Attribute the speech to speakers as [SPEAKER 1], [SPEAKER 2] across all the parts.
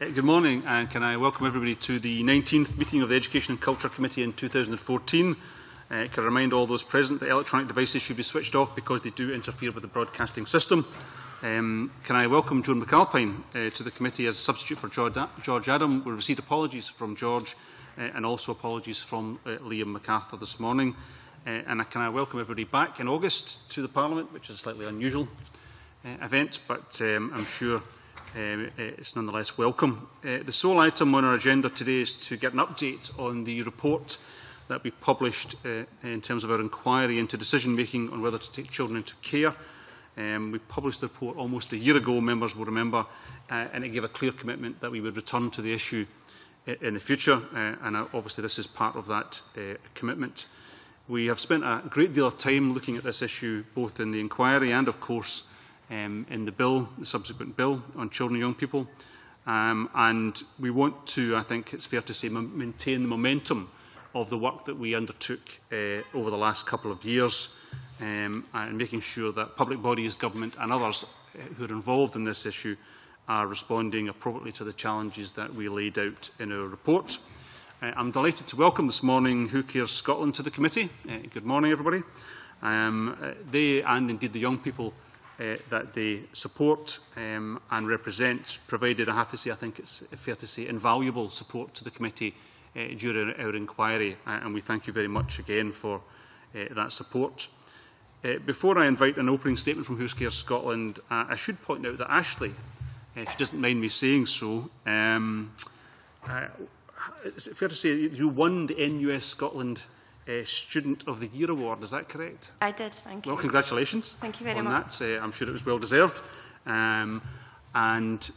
[SPEAKER 1] Uh, good morning and can I welcome everybody to the 19th meeting of the Education and Culture Committee in 2014. Uh, can I remind all those present that electronic devices should be switched off because they do interfere with the broadcasting system. Um, can I welcome Joan McAlpine uh, to the committee as a substitute for George, George Adam. We received apologies from George uh, and also apologies from uh, Liam McArthur this morning. Uh, and can I welcome everybody back in August to the Parliament, which is a slightly unusual uh, event, but um, I'm sure um, it's nonetheless welcome. Uh, the sole item on our agenda today is to get an update on the report that we published uh, in terms of our inquiry into decision-making on whether to take children into care. Um, we published the report almost a year ago, members will remember, uh, and it gave a clear commitment that we would return to the issue in, the future, uh, and uh, obviously this is part of that uh, commitment. We have spent a great deal of time looking at this issue, both in the inquiry and, of course, um, in the bill, the subsequent bill on children and young people. Um, and we want to, I think it's fair to say, maintain the momentum of the work that we undertook uh, over the last couple of years um, and making sure that public bodies, government and others uh, who are involved in this issue are responding appropriately to the challenges that we laid out in our report. Uh, I'm delighted to welcome this morning Who Cares Scotland to the committee. Uh, good morning, everybody. Um, uh, they and indeed the young people uh, that they support um, and represent provided, I have to say, I think it's fair to say, invaluable support to the committee uh, during our inquiry, uh, and we thank you very much again for uh, that support. Uh, before I invite an opening statement from Who Cares Scotland, uh, I should point out that Ashley, uh, if she doesn't mind me saying so, um, uh, is it fair to say you won the NUS Scotland uh, Student of the Year award. Is that correct?
[SPEAKER 2] I did, thank you.
[SPEAKER 1] Well, congratulations.
[SPEAKER 2] Thank you very
[SPEAKER 1] on
[SPEAKER 2] much.
[SPEAKER 1] That. Uh, I'm sure it was well deserved. Um, and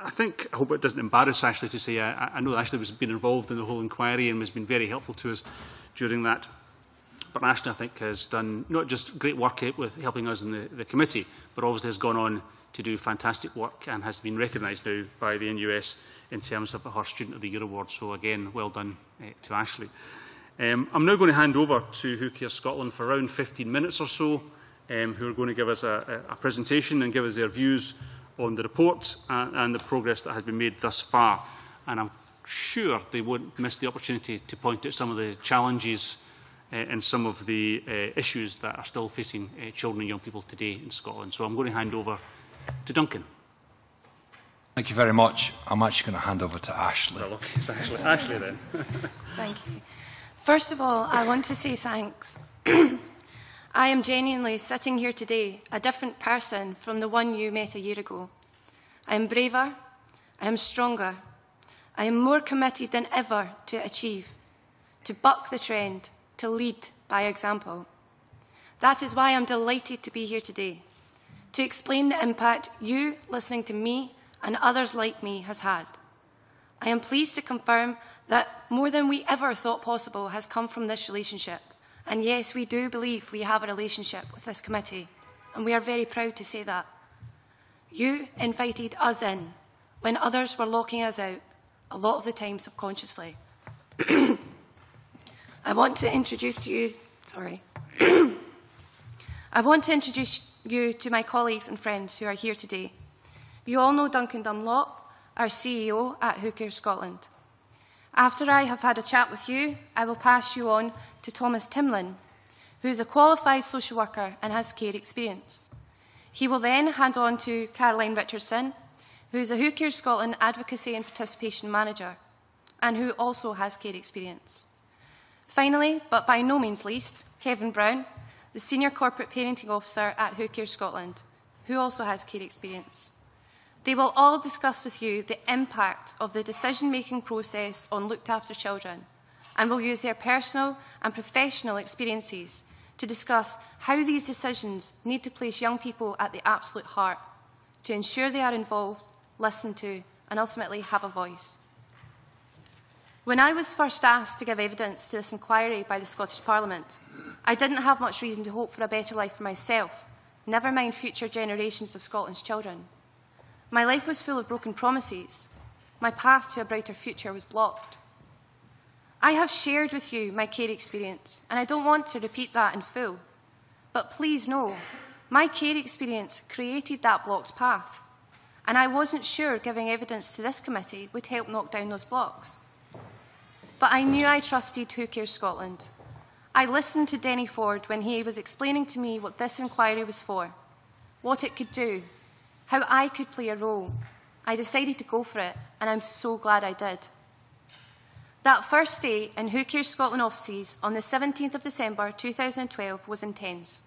[SPEAKER 1] I think, I hope it doesn't embarrass Ashley to say, I, I know Ashley has been involved in the whole inquiry and has been very helpful to us during that. But Ashley, I think, has done not just great work with helping us in the, the committee, but obviously has gone on to do fantastic work and has been recognised now by the NUS in terms of her Student of the Year award. So again, well done uh, to Ashley. Um, I'm now going to hand over to Who Cares Scotland for around 15 minutes or so, um, who are going to give us a, a, a presentation and give us their views on the report and, and the progress that has been made thus far. And I'm sure they won't miss the opportunity to point out some of the challenges uh, and some of the uh, issues that are still facing uh, children and young people today in Scotland. So I'm going to hand over to Duncan.
[SPEAKER 3] Thank you very much. I'm actually going to hand over to Ashley.
[SPEAKER 1] Well, okay, it's Ashley. Ashley then.
[SPEAKER 2] Thank you. First of all, I want to say thanks. I am genuinely sitting here today a different person from the one you met a year ago. I am braver, I am stronger, I am more committed than ever to achieve, to buck the trend, to lead by example. That is why I'm delighted to be here today, to explain the impact you listening to me and others like me has had. I am pleased to confirm that more than we ever thought possible has come from this relationship. And yes, we do believe we have a relationship with this committee, and we are very proud to say that. You invited us in when others were locking us out, a lot of the time subconsciously. I want to introduce to you, sorry. I want to introduce you to my colleagues and friends who are here today. You all know Duncan Dunlop, our CEO at Who Cares Scotland. After I have had a chat with you, I will pass you on to Thomas Timlin, who is a qualified social worker and has care experience. He will then hand on to Caroline Richardson, who is a Who Cares Scotland Advocacy and Participation Manager, and who also has care experience. Finally, but by no means least, Kevin Browne, the Senior Corporate Parenting Officer at Who Cares Scotland, who also has care experience. They will all discuss with you the impact of the decision-making process on looked after children and will use their personal and professional experiences to discuss how these decisions need to place young people at the absolute heart to ensure they are involved, listened to and ultimately have a voice. When I was first asked to give evidence to this inquiry by the Scottish Parliament, I didn't have much reason to hope for a better life for myself, never mind future generations of Scotland's children. My life was full of broken promises. My path to a brighter future was blocked. I have shared with you my care experience, and I don't want to repeat that in full. But please know, my care experience created that blocked path. and I wasn't sure giving evidence to this committee would help knock down those blocks. But I knew I trusted Who Cares Scotland. I listened to Denny Ford when he was explaining to me what this inquiry was for, what it could do, how I could play a role. I decided to go for it, and I'm so glad I did. That first day in Who Cares Scotland offices on the 17th of December 2012 was intense.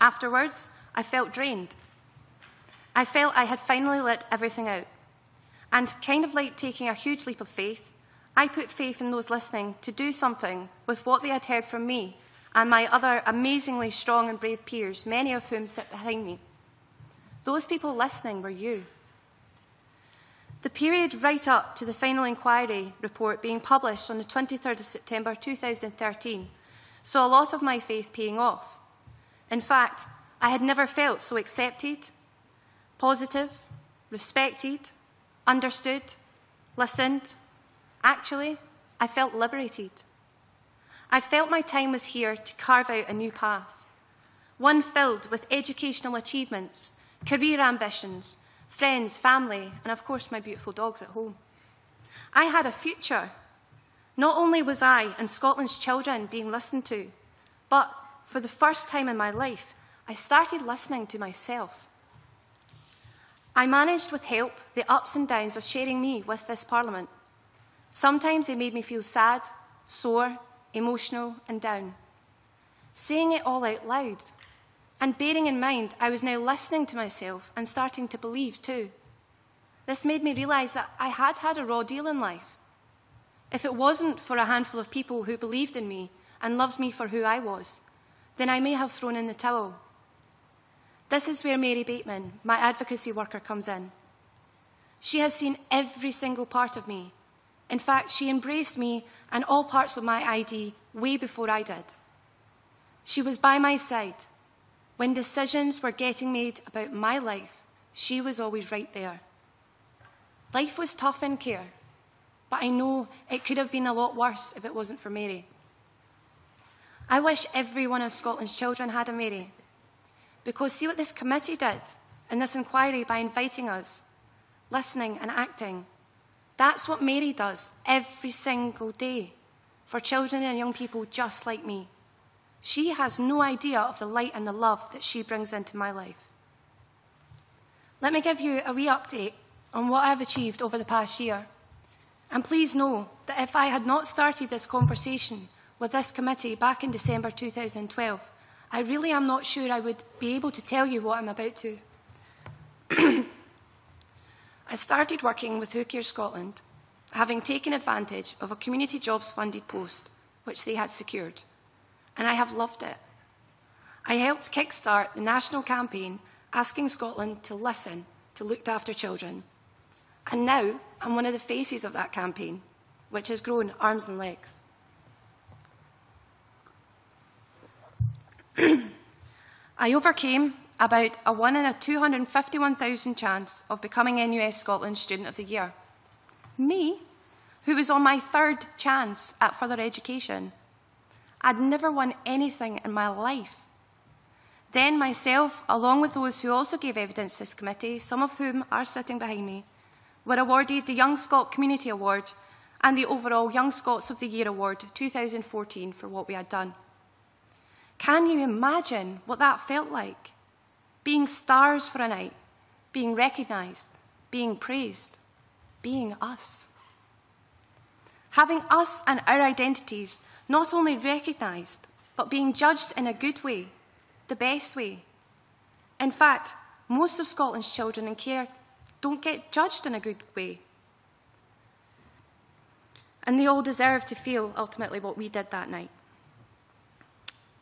[SPEAKER 2] Afterwards, I felt drained. I felt I had finally let everything out. And kind of like taking a huge leap of faith, I put faith in those listening to do something with what they had heard from me and my other amazingly strong and brave peers, many of whom sit behind me. Those people listening were you. The period right up to the final inquiry report being published on the 23rd of September 2013 saw a lot of my faith paying off. In fact, I had never felt so accepted, positive, respected, understood, listened. Actually, I felt liberated. I felt my time was here to carve out a new path, one filled with educational achievements, career ambitions, friends, family, and of course my beautiful dogs at home. I had a future. Not only was I and Scotland's children being listened to, but for the first time in my life, I started listening to myself. I managed with help the ups and downs of sharing me with this Parliament. Sometimes they made me feel sad, sore, emotional, and down. Saying it all out loud and bearing in mind, I was now listening to myself and starting to believe too. This made me realise that I had had a raw deal in life. If it wasn't for a handful of people who believed in me and loved me for who I was, then I may have thrown in the towel. This is where Mary Bateman, my advocacy worker, comes in. She has seen every single part of me. In fact, she embraced me and all parts of my ID way before I did. She was by my side when decisions were getting made about my life, she was always right there. Life was tough in care, but I know it could have been a lot worse if it wasn't for Mary. I wish every one of Scotland's children had a Mary. Because see what this committee did in this inquiry by inviting us, listening and acting. That's what Mary does every single day for children and young people just like me. She has no idea of the light and the love that she brings into my life. Let me give you a wee update on what I've achieved over the past year. And please know that if I had not started this conversation with this committee back in December 2012, I really am not sure I would be able to tell you what I'm about to. I started working with Who Cares Scotland, having taken advantage of a community jobs funded post which they had secured and I have loved it. I helped kickstart the national campaign asking Scotland to listen to looked after children. And now I'm one of the faces of that campaign, which has grown arms and legs. I overcame about a 1 in a 251,000 chance of becoming NUS Scotland Student of the Year. Me, who was on my third chance at further education, I'd never won anything in my life. Then myself, along with those who also gave evidence to this committee, some of whom are sitting behind me, were awarded the Young Scot Community Award and the overall Young Scots of the Year Award 2014 for what we had done. Can you imagine what that felt like? Being stars for a night, being recognised, being praised, being us. Having us and our identities not only recognised, but being judged in a good way, the best way. In fact, most of Scotland's children in care don't get judged in a good way. And they all deserve to feel ultimately what we did that night.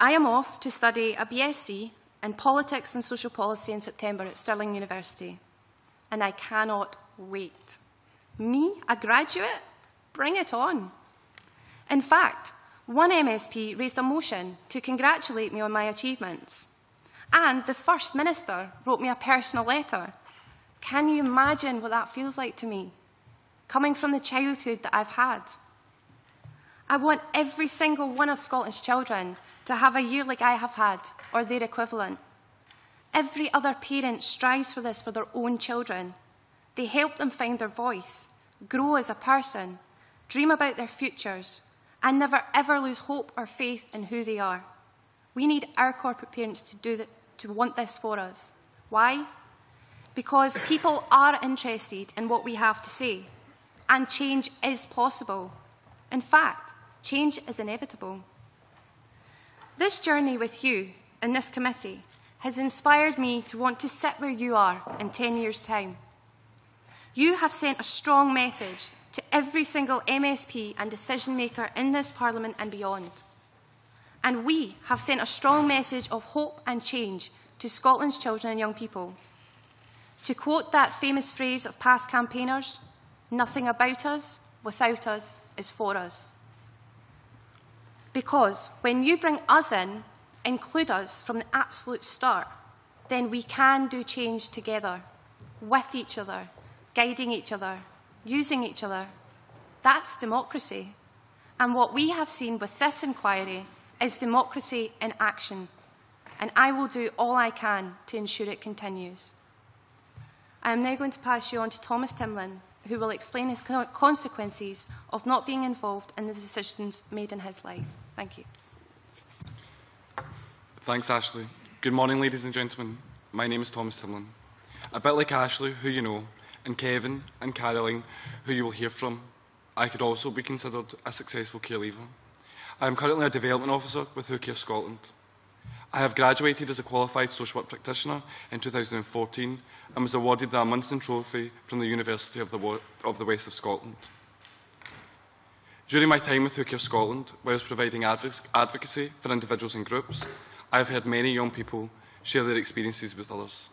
[SPEAKER 2] I am off to study a BSc in Politics and Social Policy in September at Stirling University, and I cannot wait. Me, a graduate? Bring it on. In fact, one MSP raised a motion to congratulate me on my achievements. And the First Minister wrote me a personal letter. Can you imagine what that feels like to me? Coming from the childhood that I've had. I want every single one of Scotland's children to have a year like I have had, or their equivalent. Every other parent strives for this for their own children. They help them find their voice, grow as a person, dream about their futures, and never ever lose hope or faith in who they are. We need our corporate parents to, do to want this for us. Why? Because people are interested in what we have to say, and change is possible. In fact, change is inevitable. This journey with you in this committee has inspired me to want to sit where you are in 10 years' time. You have sent a strong message to every single MSP and decision maker in this Parliament and beyond. And we have sent a strong message of hope and change to Scotland's children and young people. To quote that famous phrase of past campaigners, nothing about us without us is for us. Because when you bring us in, include us from the absolute start, then we can do change together, with each other, guiding each other, using each other. That's democracy. And what we have seen with this inquiry is democracy in action. And I will do all I can to ensure it continues. I am now going to pass you on to Thomas Timlin, who will explain his consequences of not being involved in the decisions made in his life. Thank you.
[SPEAKER 4] Thanks, Ashley. Good morning, ladies and gentlemen. My name is Thomas Timlin. A bit like Ashley, who you know, and Kevin and Caroline, who you will hear from, I could also be considered a successful care leaver. I am currently a development officer with Who Cares Scotland. I have graduated as a qualified social work practitioner in 2014 and was awarded the Munson Trophy from the University of the, of the West of Scotland. During my time with Who Cares Scotland, whilst providing advocacy for individuals and groups, I have heard many young people share their experiences with others.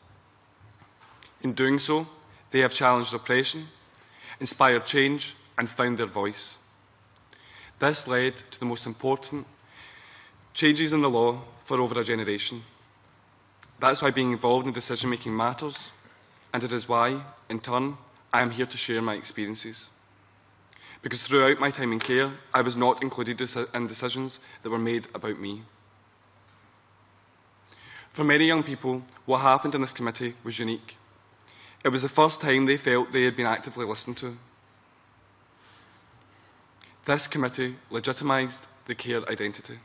[SPEAKER 4] In doing so, they have challenged oppression, inspired change, and found their voice. This led to the most important changes in the law for over a generation. That's why being involved in decision making matters, and it is why, in turn, I am here to share my experiences. Because throughout my time in care, I was not included in decisions that were made about me. For many young people, what happened in this committee was unique. It was the first time they felt they had been actively listened to. This committee legitimised the care identity.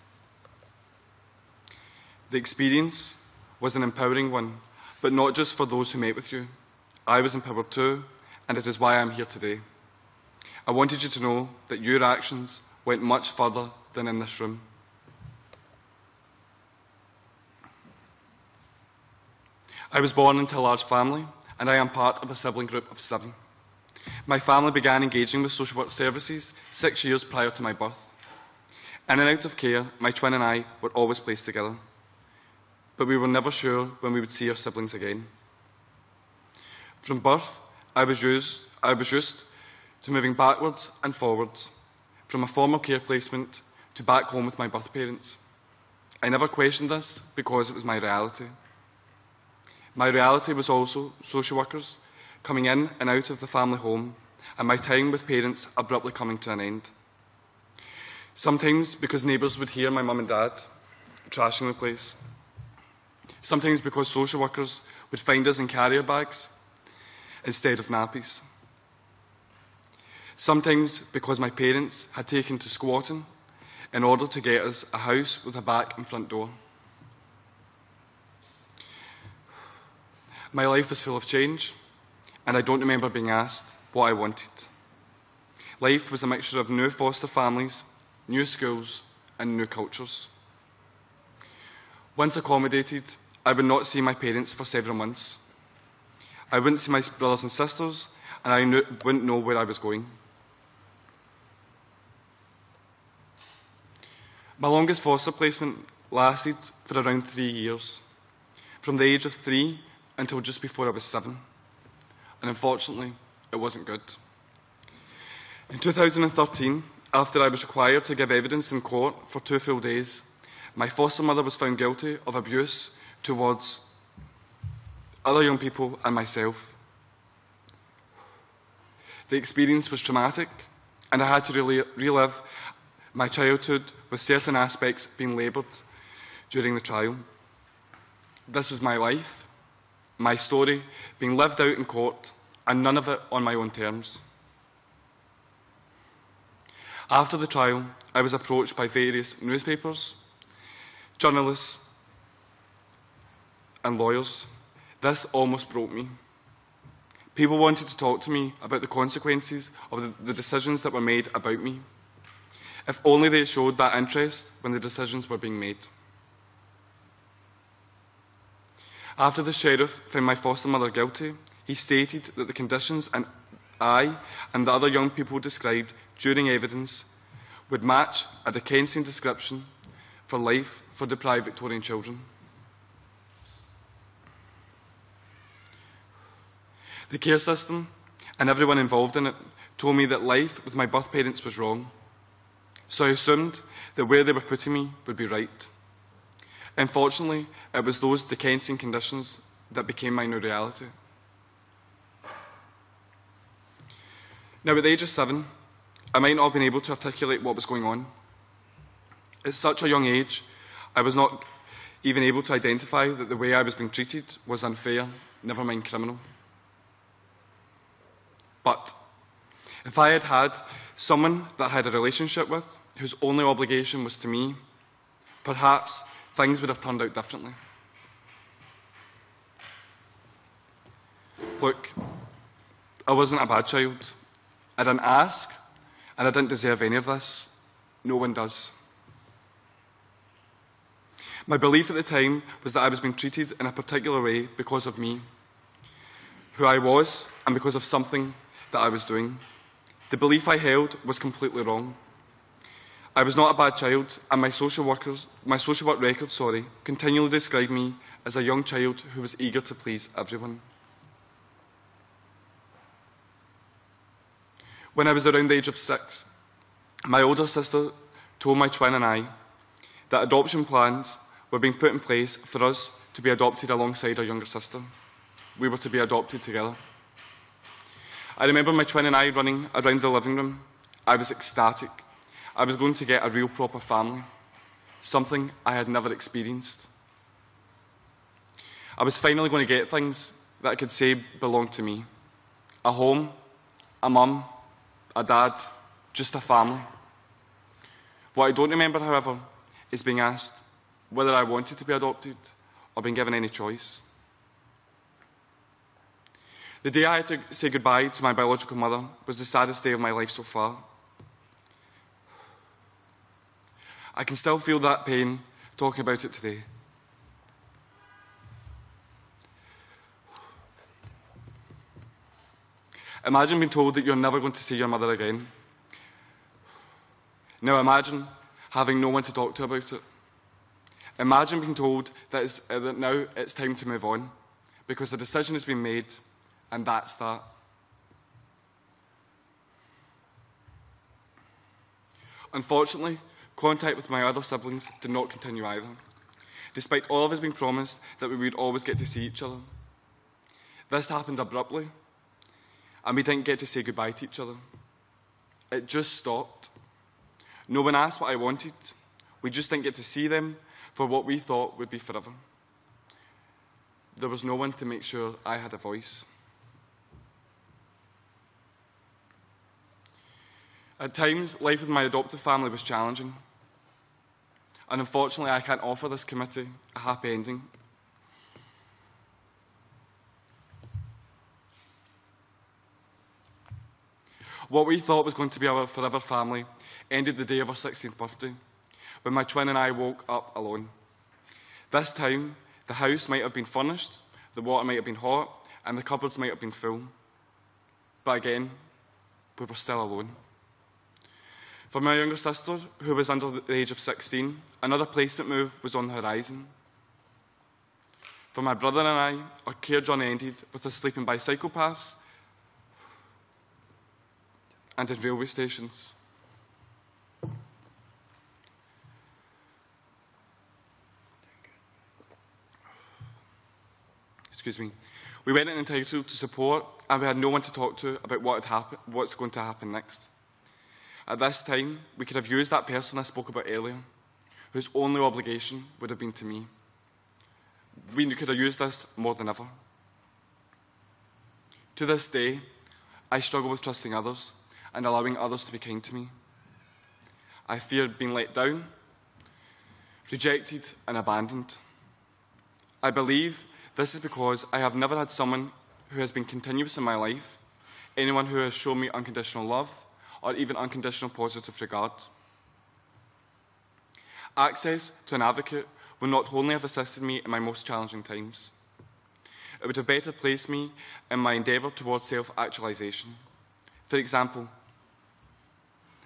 [SPEAKER 4] The experience was an empowering one, but not just for those who met with you. I was empowered too, and it is why I'm here today. I wanted you to know that your actions went much further than in this room. I was born into a large family, and I am part of a sibling group of seven. My family began engaging with social work services six years prior to my birth. In and out of care, my twin and I were always placed together, but we were never sure when we would see our siblings again. From birth, I was used, I was used to moving backwards and forwards, from a formal care placement to back home with my birth parents. I never questioned this because it was my reality. My reality was also social workers coming in and out of the family home, and my time with parents abruptly coming to an end. Sometimes because neighbours would hear my mum and dad trashing the place. Sometimes because social workers would find us in carrier bags instead of nappies. Sometimes because my parents had taken to squatting in order to get us a house with a back and front door. My life was full of change, and I don't remember being asked what I wanted. Life was a mixture of new foster families, new schools, and new cultures. Once accommodated, I would not see my parents for several months. I wouldn't see my brothers and sisters, and I knew, wouldn't know where I was going. My longest foster placement lasted for around three years. From the age of three until just before I was seven. And unfortunately, it wasn't good. In 2013, after I was required to give evidence in court for two full days, my foster mother was found guilty of abuse towards other young people and myself. The experience was traumatic, and I had to relive my childhood with certain aspects being labelled during the trial. This was my life, my story, being lived out in court, and none of it on my own terms. After the trial, I was approached by various newspapers, journalists, and lawyers. This almost broke me. People wanted to talk to me about the consequences of the, decisions that were made about me. If only they showed that interest when the decisions were being made. After the sheriff found my foster mother guilty, he stated that the conditions and I and the other young people described during evidence would match a Dickensian description for life for deprived Victorian children. The care system and everyone involved in it told me that life with my birth parents was wrong. So I assumed that where they were putting me would be right. Unfortunately, it was those Dickensian conditions that became my new reality. Now, at the age of seven, I might not have been able to articulate what was going on. At such a young age, I was not even able to identify that the way I was being treated was unfair, never mind criminal. But if I had had someone that I had a relationship with whose only obligation was to me, perhaps things would have turned out differently. Look, I wasn't a bad child. I didn't ask, and I didn't deserve any of this. No one does. My belief at the time was that I was being treated in a particular way because of me, who I was, and because of something that I was doing. The belief I held was completely wrong. I was not a bad child, and my social workers, my social work record, sorry, continually described me as a young child who was eager to please everyone. When I was around the age of six, my older sister told my twin and I that adoption plans were being put in place for us to be adopted alongside our younger sister. We were to be adopted together. I remember my twin and I running around the living room. I was ecstatic. I was going to get a real proper family, something I had never experienced. I was finally going to get things that I could say belonged to me a home, a mum, a dad, just a family. What I don't remember, however, is being asked whether I wanted to be adopted or being given any choice. The day I had to say goodbye to my biological mother was the saddest day of my life so far. I can still feel that pain talking about it today. Imagine being told that you're never going to see your mother again. Now imagine having no one to talk to about it. Imagine being told that, it's, uh, that now it's time to move on because the decision has been made and that's that. Unfortunately, contact with my other siblings did not continue either, despite all of us being promised that we would always get to see each other. This happened abruptly, and we didn't get to say goodbye to each other. It just stopped. No one asked what I wanted. We just didn't get to see them for what we thought would be forever. There was no one to make sure I had a voice. At times, life with my adoptive family was challenging. And unfortunately, I can't offer this committee a happy ending. What we thought was going to be our forever family ended the day of our 16th birthday, when my twin and I woke up alone. This time, the house might have been furnished, the water might have been hot, and the cupboards might have been full. But again, we were still alone. For my younger sister, who was under the age of 16, another placement move was on the horizon. For my brother and I, our care journey ended with us sleeping by psychopaths and in railway stations. Excuse me. We went in entitled to support, and we had no one to talk to about what had what's going to happen next. At this time, we could have used that person I spoke about earlier, whose only obligation would have been to me. we could have used this more than ever. To this day, I struggle with trusting others and allowing others to be kind to me. I feared being let down, rejected, and abandoned. I believe this is because I have never had someone who has been continuous in my life, anyone who has shown me unconditional love, or even unconditional positive regard. Access to an advocate would not only have assisted me in my most challenging times, it would have better placed me in my endeavour towards self actualisation. For example,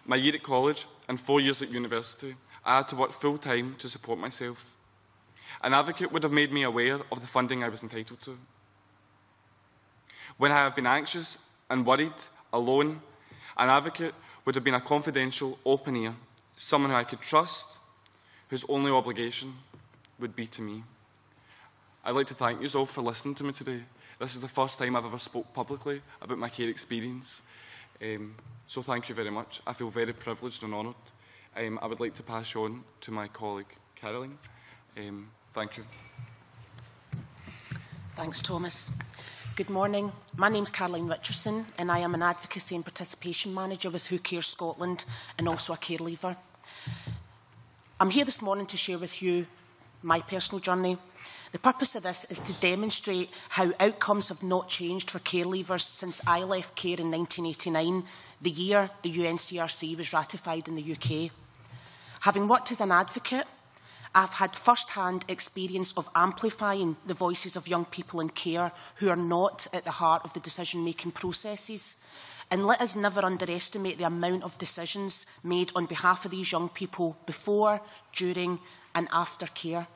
[SPEAKER 4] my year at college and four years at university, I had to work full time to support myself. An advocate would have made me aware of the funding I was entitled to. When I have been anxious and worried, alone, an advocate would have been a confidential, open ear, someone who I could trust, whose only obligation would be to me. I'd like to thank you all for listening to me today. This is the first time I've ever spoke publicly about my care experience. Um, so thank you very much. I feel very privileged and honoured. Um, I would like to pass on to my colleague, Caroline. Um, thank you.
[SPEAKER 5] Thanks, Thomas. Good morning. My name is Caroline Richardson and I am an Advocacy and Participation Manager with Who Cares Scotland and also a care leaver. I'm here this morning to share with you my personal journey. The purpose of this is to demonstrate how outcomes have not changed for care leavers since I left care in 1989, the year the UNCRC was ratified in the UK. Having worked as an advocate I've had first-hand experience of amplifying the voices of young people in care who are not at the heart of the decision-making processes. And let us never underestimate the amount of decisions made on behalf of these young people before, during and after care.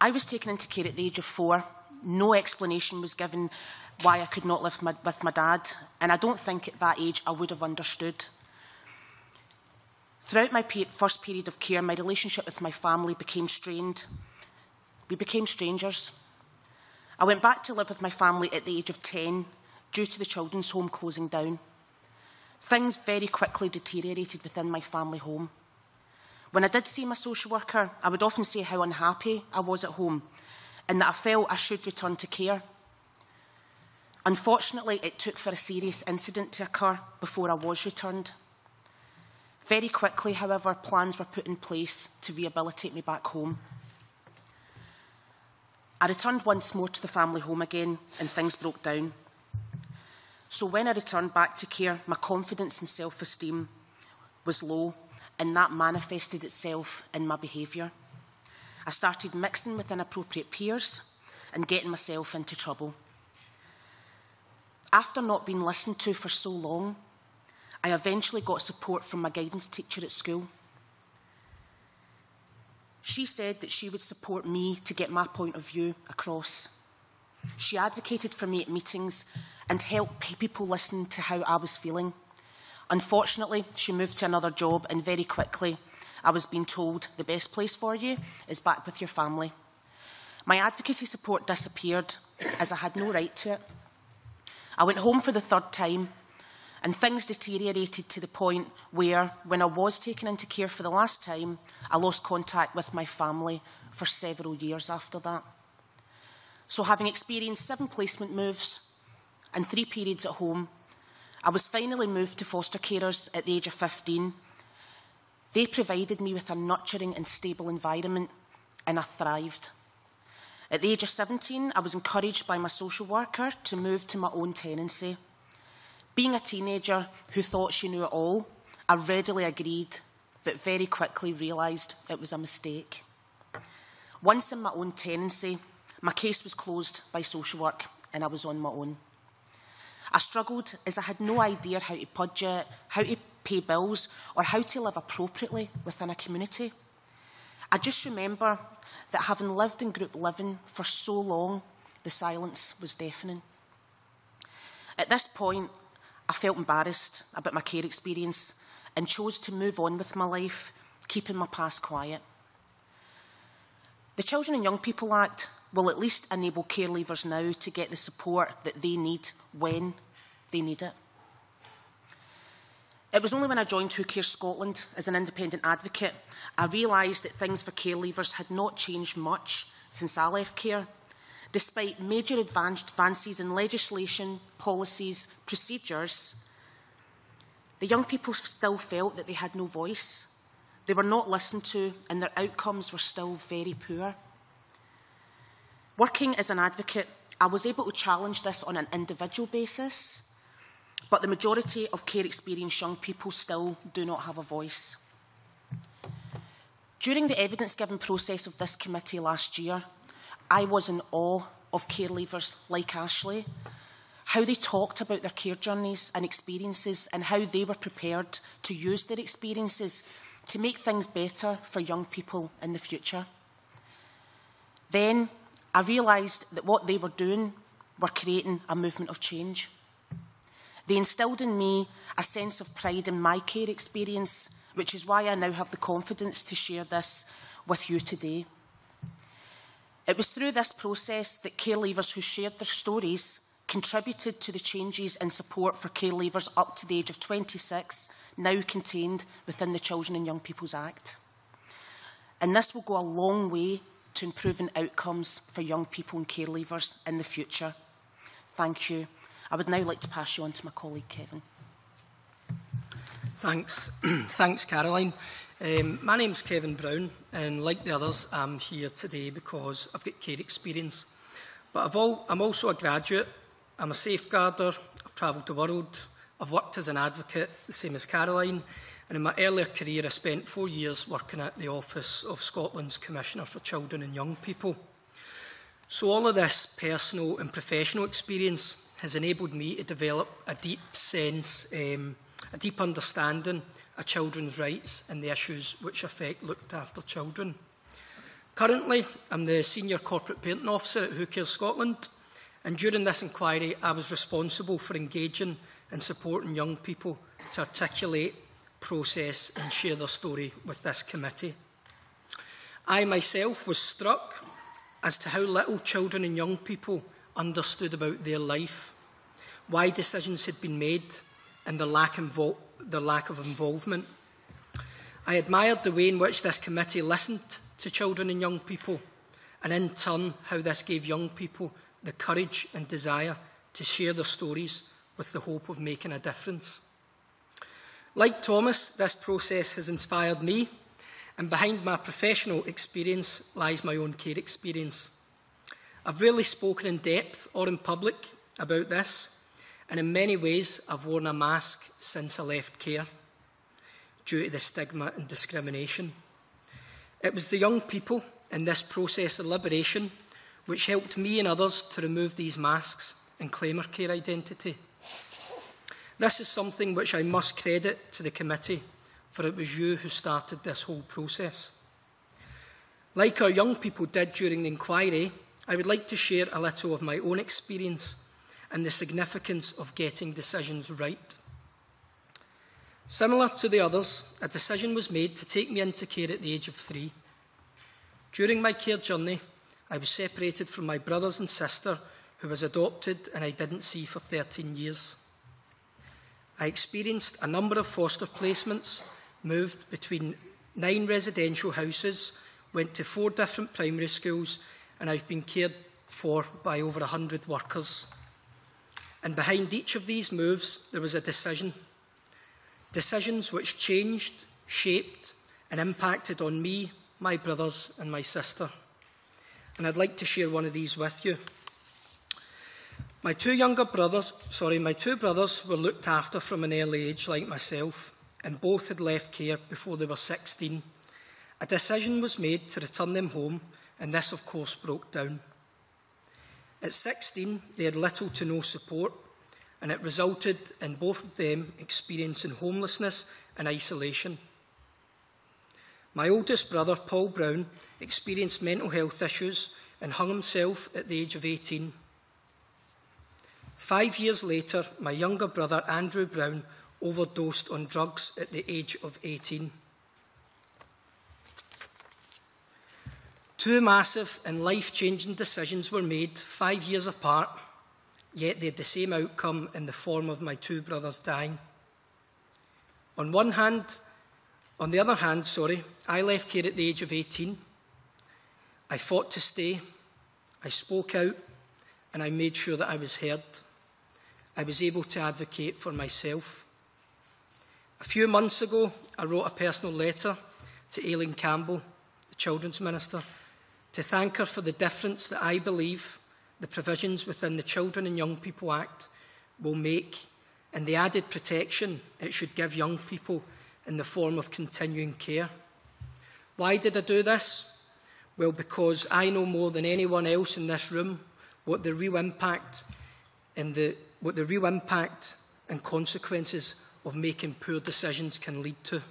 [SPEAKER 5] I was taken into care at the age of four. No explanation was given why I could not live my, with my dad, and I don't think at that age I would have understood. Throughout my pe first period of care, my relationship with my family became strained. We became strangers. I went back to live with my family at the age of 10 due to the children's home closing down. Things very quickly deteriorated within my family home. When I did see my social worker, I would often say how unhappy I was at home and that I felt I should return to care. Unfortunately, it took for a serious incident to occur before I was returned. Very quickly, however, plans were put in place to rehabilitate me back home. I returned once more to the family home again and things broke down. So when I returned back to care, my confidence and self-esteem was low and that manifested itself in my behaviour. I started mixing with inappropriate peers and getting myself into trouble. After not being listened to for so long, I eventually got support from my guidance teacher at school. She said that she would support me to get my point of view across. She advocated for me at meetings and helped people listen to how I was feeling. Unfortunately, she moved to another job and very quickly I was being told the best place for you is back with your family. My advocacy support disappeared as I had no right to it. I went home for the third time And things deteriorated to the point where, when I was taken into care for the last time, I lost contact with my family for several years after that. So having experienced seven placement moves and three periods at home, I was finally moved to foster carers at the age of 15. They provided me with a nurturing and stable environment, and I thrived. At the age of 17, I was encouraged by my social worker to move to my own tenancy. Being a teenager who thought she knew it all, I readily agreed, but very quickly realised it was a mistake. Once in my own tenancy, my case was closed by social work and I was on my own. I struggled as I had no idea how to budget, how to pay bills or how to live appropriately within a community. I just remember that having lived in group living for so long, the silence was deafening. At this point, I felt embarrassed about my care experience and chose to move on with my life, keeping my past quiet. The Children and Young People Act will at least enable care leavers now to get the support that they need when they need it. It was only when I joined Who Cares Scotland as an independent advocate I realised that things for care leavers had not changed much since I left care. Despite major advances in legislation, policies, procedures, the young people still felt that they had no voice. They were not listened to and their outcomes were still very poor. Working as an advocate, I was able to challenge this on an individual basis, but the majority of care experienced young people still do not have a voice. During the evidence-giving process of this committee last year, I was in awe of care leavers like Ashley, how they talked about their care journeys and experiences and how they were prepared to use their experiences to make things better for young people in the future. Then I realised that what they were doing were creating a movement of change. They instilled in me a sense of pride in my care experience, which is why I now have the confidence to share this with you today. It was through this process that care leavers who shared their stories contributed to the changes in support for care leavers up to the age of 26 now contained within the Children and Young People's Act. And this will go a long way to improving outcomes for young people and care leavers in the future. Thank you. I would now like to pass you on to my colleague Kevin.
[SPEAKER 6] Thanks. Thanks, Caroline. Um, my name's Kevin Brown, and like the others, I'm here today because I've got care experience. But all, I'm also a graduate, I'm a safeguarder, I've travelled the world, I've worked as an advocate, the same as Caroline, and in my earlier career I spent four years working at the Office of Scotland's Commissioner for Children and Young People. So all of this personal and professional experience has enabled me to develop a deep sense, um, a deep understanding of children's rights and the issues which affect looked after children. Currently, I'm the Senior Corporate Parenting Officer at Who Cares Scotland, and during this inquiry I was responsible for engaging and supporting young people to articulate process and share their story with this committee. I myself was struck as to how little children and young people understood about their life, why decisions had been made, and the lack, their lack of involvement. I admired the way in which this committee listened to children and young people, and in turn, how this gave young people the courage and desire to share their stories with the hope of making a difference. Like Thomas, this process has inspired me, and behind my professional experience lies my own care experience. I've rarely spoken in depth or in public about this, And in many ways, I've worn a mask since I left care due to the stigma and discrimination. It was the young people in this process of liberation which helped me and others to remove these masks and claim our care identity. This is something which I must credit to the committee, for it was you who started this whole process. Like our young people did during the inquiry, I would like to share a little of my own experience and the significance of getting decisions right. Similar to the others, a decision was made to take me into care at the age of three. During my care journey, I was separated from my brothers and sister, who was adopted and I didn't see for 13 years. I experienced a number of foster placements, moved between nine residential houses, went to four different primary schools, and I've been cared for by over 100 workers. And behind each of these moves, there was a decision. Decisions which changed, shaped, and impacted on me, my brothers, and my sister. And I'd like to share one of these with you. My two younger brothers, sorry, my two brothers were looked after from an early age, like myself, and both had left care before they were 16. A decision was made to return them home, and this, of course, broke down. At 16, they had little to no support, and it resulted in both of them experiencing homelessness and isolation. My oldest brother, Paul Brown, experienced mental health issues and hung himself at the age of 18. Five years later, my younger brother, Andrew Brown, overdosed on drugs at the age of 18. Two massive and life changing decisions were made five years apart, yet they had the same outcome in the form of my two brothers dying. On one hand, on the other hand, sorry, I left care at the age of 18. I fought to stay, I spoke out, and I made sure that I was heard. I was able to advocate for myself. A few months ago, I wrote a personal letter to Aileen Campbell, the Children's Minister, to thank her for the difference that I believe the provisions within the Children and Young People Act will make and the added protection it should give young people in the form of continuing care. Why did I do this? Well, because I know more than anyone else in this room what the real impact and the, what the real impact and consequences of making poor decisions can lead to.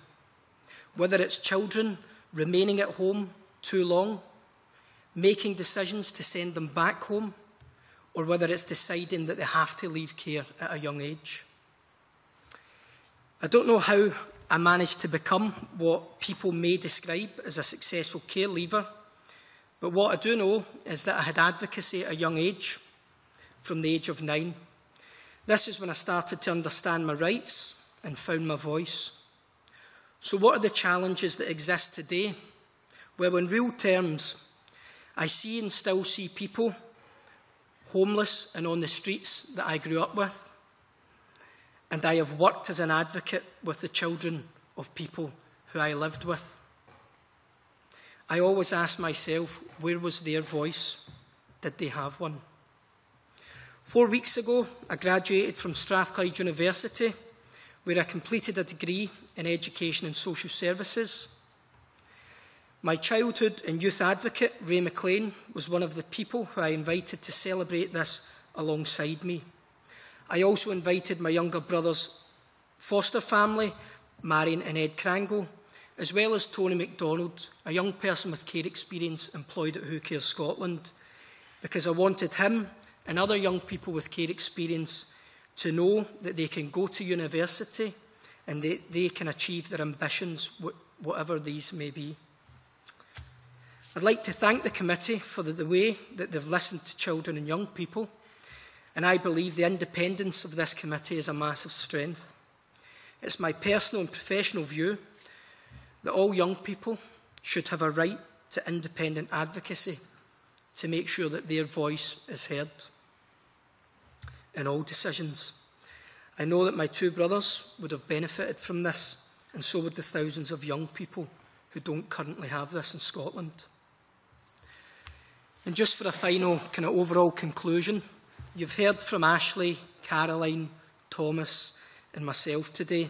[SPEAKER 6] Whether it's children remaining at home too long making decisions to send them back home, or whether it's deciding that they have to leave care at a young age. I don't know how I managed to become what people may describe as a successful care leaver, but what I do know is that I had advocacy at a young age, from the age of nine. This is when I started to understand my rights and found my voice. So, what are the challenges that exist today? Well, in real terms, I see and still see people homeless and on the streets that I grew up with. And I have worked as an advocate with the children of people who I lived with. I always ask myself, where was their voice? Did they have one? Four weeks ago, I graduated from Strathclyde University, where I completed a degree in education and social services. My childhood and youth advocate, Ray McLean, was one of the people who I invited to celebrate this alongside me. I also invited my younger brother's foster family, Marion and Ed Crangle, as well as Tony MacDonald, a young person with care experience employed at Who Cares Scotland, because I wanted him and other young people with care experience to know that they can go to university and they, they can achieve their ambitions, whatever these may be. I'd like to thank the committee for the, the way that they've listened to children and young people, and I believe the independence of this committee is a massive strength. It's my personal and professional view that all young people should have a right to independent advocacy to make sure that their voice is heard in all decisions. I know that my two brothers would have benefited from this, and so would the thousands of young people who don't currently have this in Scotland. And just for a final kind of overall conclusion, you've heard from Ashley, Caroline, Thomas and myself today,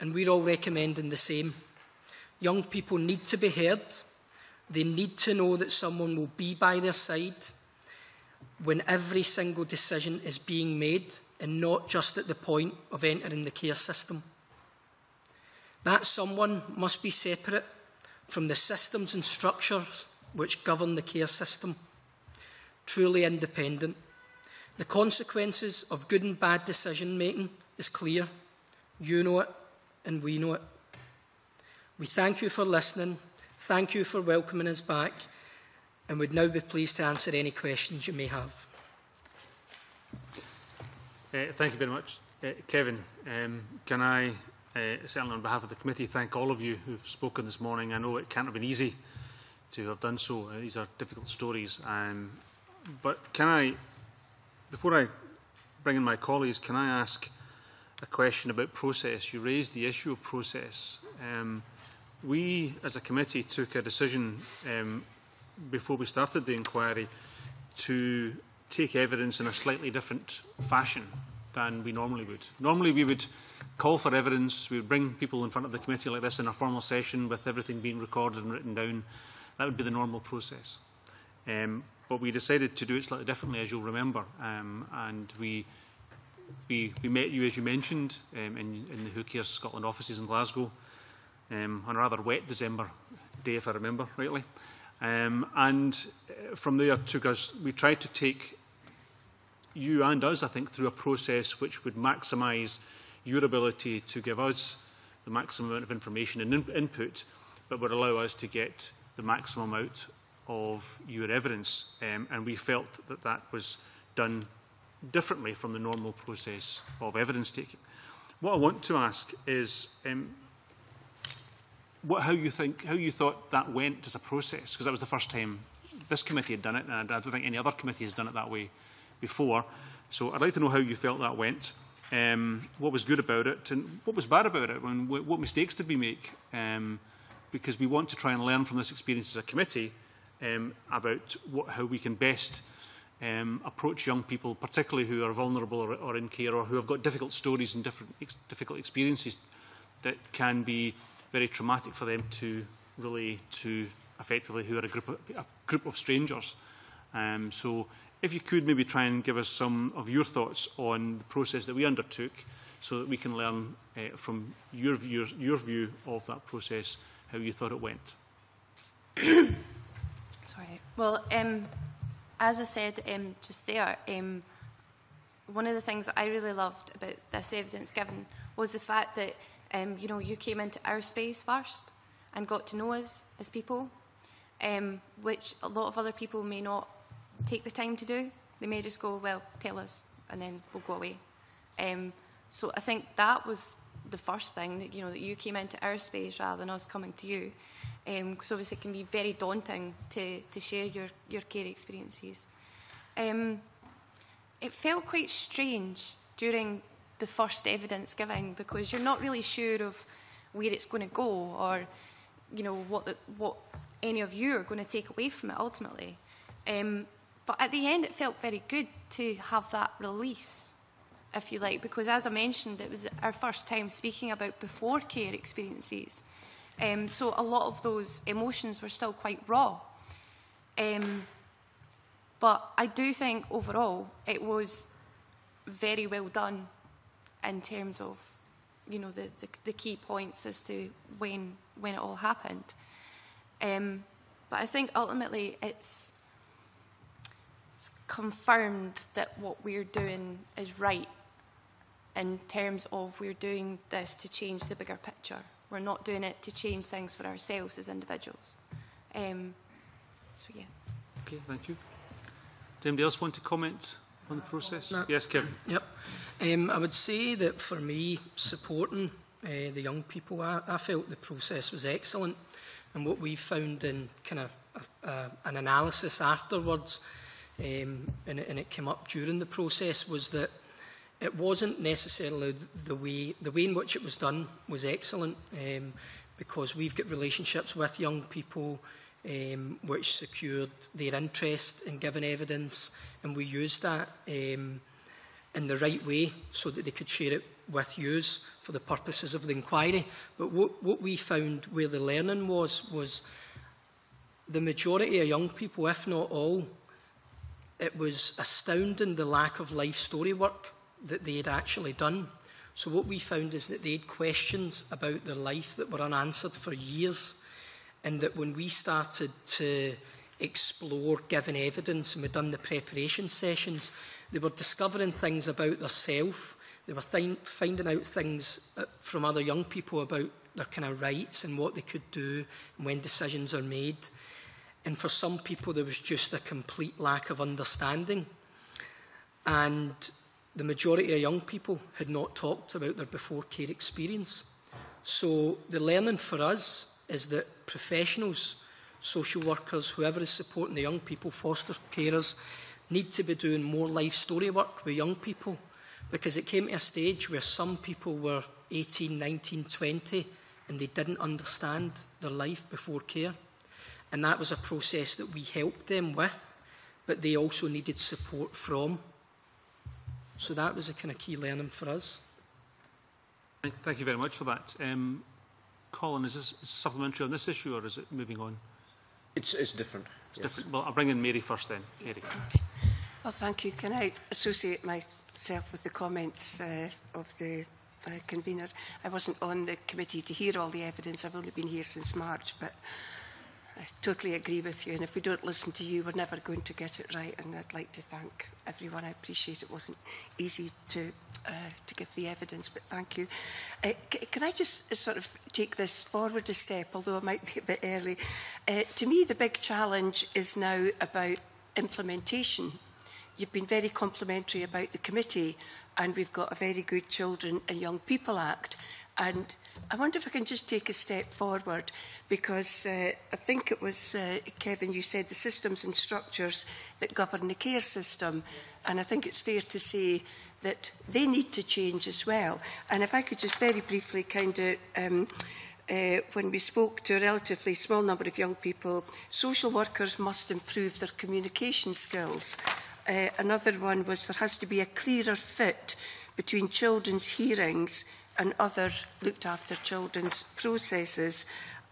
[SPEAKER 6] and we're all recommending the same. Young people need to be heard. They need to know that someone will be by their side when every single decision is being made and not just at the point of entering the care system. That someone must be separate from the systems and structures which govern the care system, truly independent. The consequences of good and bad decision making is clear. You know it, and we know it. We thank you for listening. Thank you for welcoming us back, and would now be pleased to answer any questions you may have.
[SPEAKER 1] Uh, thank you very much, uh, Kevin. Um, can I, uh, certainly on behalf of the committee, thank all of you who've spoken this morning. I know it can't have been easy to have done so. Uh, these are difficult stories. Um, but can I before I bring in my colleagues, can I ask a question about process? You raised the issue of process. Um, we, as a committee, took a decision um, before we started the inquiry to take evidence in a slightly different fashion than we normally would. Normally we would call for evidence, we would bring people in front of the committee like this in a formal session with everything being recorded and written down. That would be the normal process. Um, but we decided to do it slightly differently, as you'll remember. Um, and we, we, we met you, as you mentioned, um, in, in the Who Cares Scotland offices in Glasgow um, on a rather wet December day, if I remember rightly. Um, and uh, from there took us, we tried to take you and us, I think, through a process which would maximise your ability to give us the maximum amount of information and in input, but would allow us to get the maximum out of your evidence, um, and we felt that that was done differently from the normal process of evidence taking. What I want to ask is um, what, how you think, how you thought that went as a process, because that was the first time this committee had done it, and I don't think any other committee has done it that way before. So I'd like to know how you felt that went, um, what was good about it, and what was bad about it, and what mistakes did we make, um, because we want to try and learn from this experience as a committee um, about what, how we can best um, approach young people, particularly who are vulnerable or, or in care or who have got difficult stories and different ex difficult experiences that can be very traumatic for them to relay to effectively who are a group of, a group of strangers. Um, so if you could maybe try and give us some of your thoughts on the process that we undertook so that we can learn uh, from your view, your view of that process how you thought it went.
[SPEAKER 2] Sorry. Well, um, as I said um, just there, um, one of the things I really loved about this evidence given was the fact that um, you know you came into our space first and got to know us as people, um, which a lot of other people may not take the time to do. They may just go, well, tell us, and then we'll go away. Um, so I think that was the first thing that you know that you came into our space rather than us coming to you, because um, obviously it can be very daunting to to share your your care experiences. Um, it felt quite strange during the first evidence giving because you're not really sure of where it's going to go or you know what the, what any of you are going to take away from it ultimately. Um, but at the end, it felt very good to have that release if you like, because as I mentioned, it was our first time speaking about before care experiences. Um, so a lot of those emotions were still quite raw. Um, but I do think overall it was very well done in terms of you know the, the, the key points as to when when it all happened. Um, but I think ultimately it's, it's confirmed that what we're doing is right in terms of we're doing this to change the bigger picture. We're not doing it to change things for ourselves as individuals. Um, so, yeah.
[SPEAKER 1] Okay, thank you. Does anybody else want to comment on the process?
[SPEAKER 6] No.
[SPEAKER 1] Yes, Kevin.
[SPEAKER 6] Yep. Um, I would say that for me, supporting uh, the young people, I, I felt the process was excellent. And what we found in kind of a, a, an analysis afterwards, um, and, and it came up during the process, was that It wasn't necessarily the way, the way in which it was done was excellent um, because we've got relationships with young people um, which secured their interest in giving evidence and we used that um, in the right way so that they could share it with yous for the purposes of the inquiry. But what, what we found where the learning was, was the majority of young people, if not all, it was astounding the lack of life story work that they had actually done. So what we found is that they had questions about their life that were unanswered for years, and that when we started to explore given evidence and we'd done the preparation sessions, they were discovering things about themselves. They were finding out things uh, from other young people about their kind of rights and what they could do and when decisions are made. And for some people, there was just a complete lack of understanding. And the majority of young people had not talked about their before care experience. So the learning for us is that professionals, social workers, whoever is supporting the young people, foster carers, need to be doing more life story work with young people because it came to a stage where some people were 18, 19, 20 and they didn't understand their life before care. And that was a process that we helped them with, but they also needed support from. So that was a kind of key learning for us.
[SPEAKER 1] Thank you very much for that. Um, Colin, is this supplementary on this issue or is it moving on?
[SPEAKER 7] It's, it's different.
[SPEAKER 1] It's yes. different. Well, I'll bring in Mary first then. Mary.
[SPEAKER 8] Well, thank you. Can I associate myself with the comments uh, of the uh, convener? I wasn't on the committee to hear all the evidence. I've only been here since March, but I totally agree with you. And if we don't listen to you, we're never going to get it right. And I'd like to thank everyone. I appreciate it wasn't easy to uh, to give the evidence, but thank you. Uh, can I just sort of take this forward a step, although it might be a bit early? Uh, to me, the big challenge is now about implementation. You've been very complimentary about the committee, and we've got a very good Children and Young People Act. And I wonder if I can just take a step forward because uh, I think it was, uh, Kevin, you said the systems and structures that govern the care system. And I think it's fair to say that they need to change as well. And if I could just very briefly kind of... Um, uh, when we spoke to a relatively small number of young people, social workers must improve their communication skills. Uh, another one was there has to be a clearer fit between children's hearings and other looked after children's processes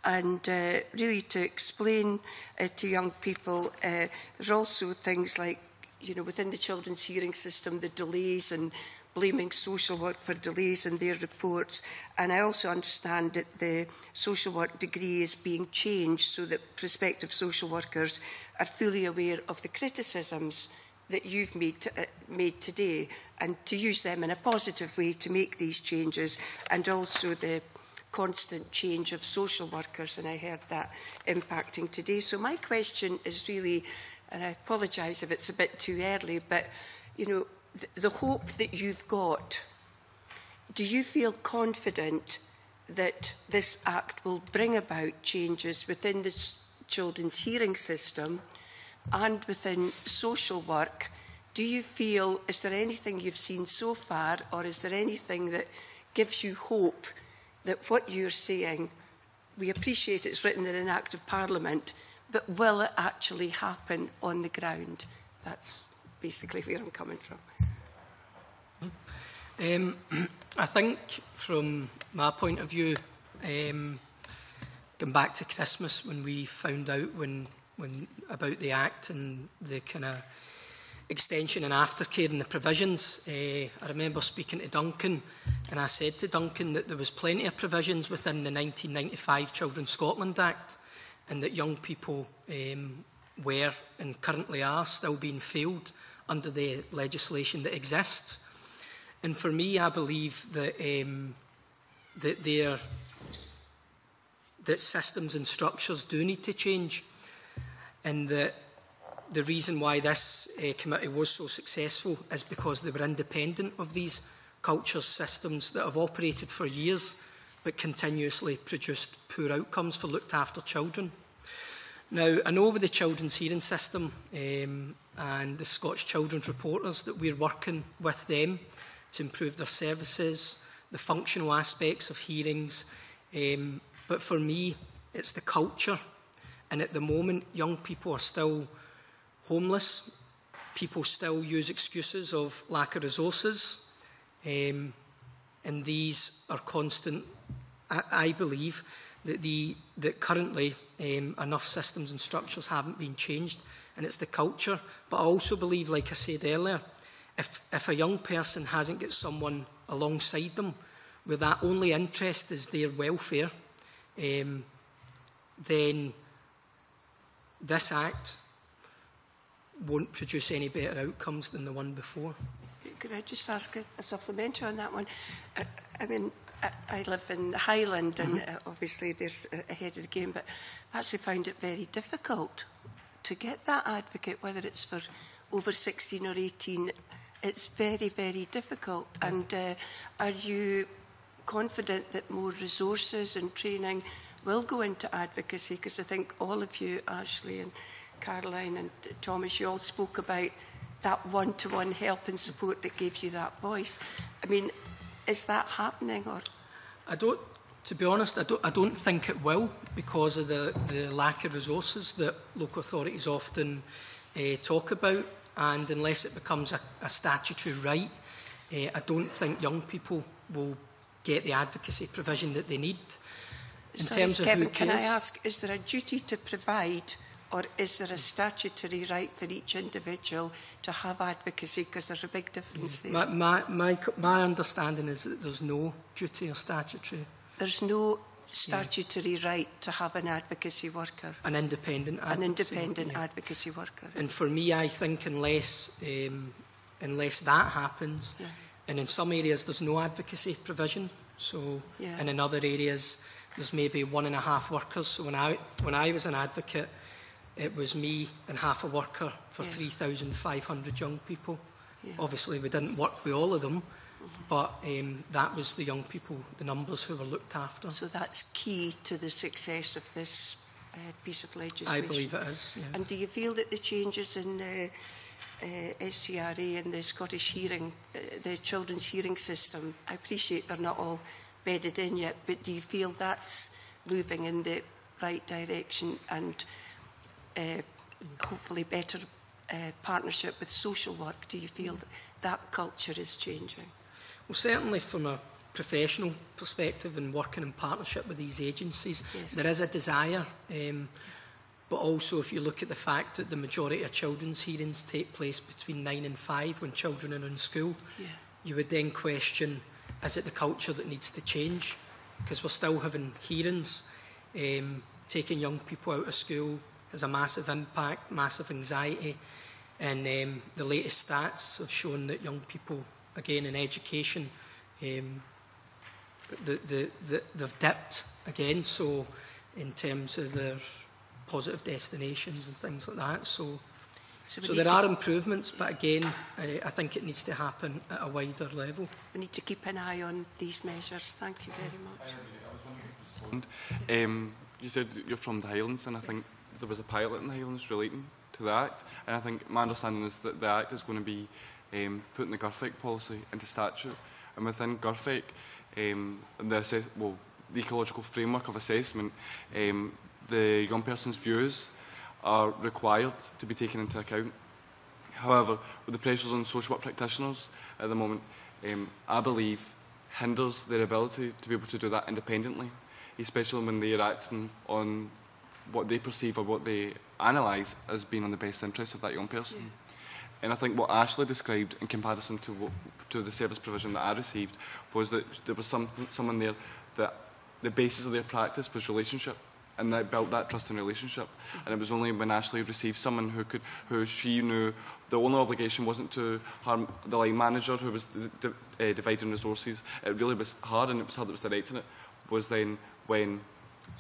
[SPEAKER 8] and uh, really to explain uh, to young people uh, there's also things like you know within the children's hearing system the delays and blaming social work for delays in their reports. And I also understand that the social work degree is being changed so that prospective social workers are fully aware of the criticisms that you've made, to, uh, made today and to use them in a positive way to make these changes and also the constant change of social workers and I heard that impacting today. So my question is really, and I apologise if it's a bit too early, but you know, th the hope that you've got, do you feel confident that this act will bring about changes within the children's hearing system? and within social work, do you feel, is there anything you've seen so far, or is there anything that gives you hope that what you're saying, we appreciate it's written in an Act of Parliament, but will it actually happen on the ground? That's basically where I'm coming from.
[SPEAKER 6] Um, I think from my point of view, um, going back to Christmas when we found out when when, about the Act and the kind of extension and aftercare and the provisions. Uh, I remember speaking to Duncan, and I said to Duncan that there was plenty of provisions within the 1995 Children's Scotland Act, and that young people um, were and currently are still being failed under the legislation that exists. And for me, I believe that um, that there that systems and structures do need to change And the, the reason why this uh, committee was so successful is because they were independent of these cultures systems that have operated for years but continuously produced poor outcomes for looked after children. Now, I know with the children's hearing system um, and the Scotch Children's Reporters that we're working with them to improve their services, the functional aspects of hearings, um, but for me, it's the culture And at the moment, young people are still homeless. People still use excuses of lack of resources. Um, and these are constant. I, I believe that, the, that currently um, enough systems and structures haven't been changed, and it's the culture. But I also believe, like I said earlier, if, if a young person hasn't got someone alongside them where that only interest is their welfare, um, then this Act won't produce any better outcomes than the one before.
[SPEAKER 8] Could I just ask a, a supplementary on that one? I, I mean, I, I live in Highland, and mm-hmm. uh, obviously they're uh, ahead of the game, but I actually found it very difficult to get that advocate, whether it's for over 16 or 18. It's very, very difficult. And uh, are you confident that more resources and training? will go into advocacy because I think all of you, Ashley and Caroline and Thomas, you all spoke about that one-to-one -one help and support that gave you that voice. I mean, is that happening or?
[SPEAKER 6] I don't, to be honest, I don't, I don't think it will because of the, the lack of resources that local authorities often uh, talk about. And unless it becomes a, a statutory right, uh, I don't think young people will get the advocacy provision that they need.
[SPEAKER 8] In Sorry, terms of Kevin, who cares, can I ask, is there a duty to provide or is there a statutory right for each individual to have advocacy? Because there's a big difference there.
[SPEAKER 6] My, my, my, my understanding is that there's no duty or statutory.
[SPEAKER 8] There's no statutory yeah. right to have an advocacy worker.
[SPEAKER 6] An independent advocacy.
[SPEAKER 8] An independent yeah. advocacy worker.
[SPEAKER 6] And for me, I think unless, um, unless that happens, yeah. and in some areas there's no advocacy provision, so, yeah. and in other areas there's maybe one and a half workers. So when I, when I was an advocate, it was me and half a worker for yeah. 3,500 young people. Yeah. Obviously, we didn't work with all of them, but um, that was the young people, the numbers who were looked after.
[SPEAKER 8] So that's key to the success of this uh, piece of legislation?
[SPEAKER 6] I believe it is, yes.
[SPEAKER 8] And do you feel that the changes in the uh, uh SCRA and the Scottish hearing, uh, the children's hearing system, I appreciate they're not all bedded in yet, but do you feel that's moving in the right direction and uh, hopefully better uh, partnership with social work? Do you feel that, that culture is changing?
[SPEAKER 6] Well, certainly from a professional perspective and working in partnership with these agencies,
[SPEAKER 8] yes.
[SPEAKER 6] there is a desire. Um, but also if you look at the fact that the majority of children's hearings take place between 9 and 5 when children are in school,
[SPEAKER 8] yeah.
[SPEAKER 6] you would then question Is it the culture that needs to change? Because we're still having hearings. Um, taking young people out of school has a massive impact, massive anxiety. And um, the latest stats have shown that young people, again in education, um, the, the, the, they've dipped again. So in terms of their positive destinations and things like that. So
[SPEAKER 8] So,
[SPEAKER 6] so there are improvements, but again, uh, I think it needs to happen at a wider level.
[SPEAKER 8] We need to keep an eye on these measures. Thank you very much.
[SPEAKER 4] Um, you said you're from the Highlands, and I think there was a pilot in the Highlands relating to the Act, and I think my understanding is that the Act is going to be um, putting the Gurfik policy into statute, and within Gurfik, um, the, well, the ecological framework of assessment, um, the young person's views are required to be taken into account. However, with the pressures on social work practitioners at the moment, um, I believe hinders their ability to be able to do that independently, especially when they are acting on what they perceive or what they analyse as being in the best interest of that young person. And I think what Ashley described in comparison to, what, to the service provision that I received was that there was some, someone there that the basis of their practice was relationship and that built that trust and relationship. And it was only when Ashley received someone who could, who she knew the only obligation wasn't to harm the line manager who was uh, dividing resources. It really was hard, and it was her that was directing it. Was then when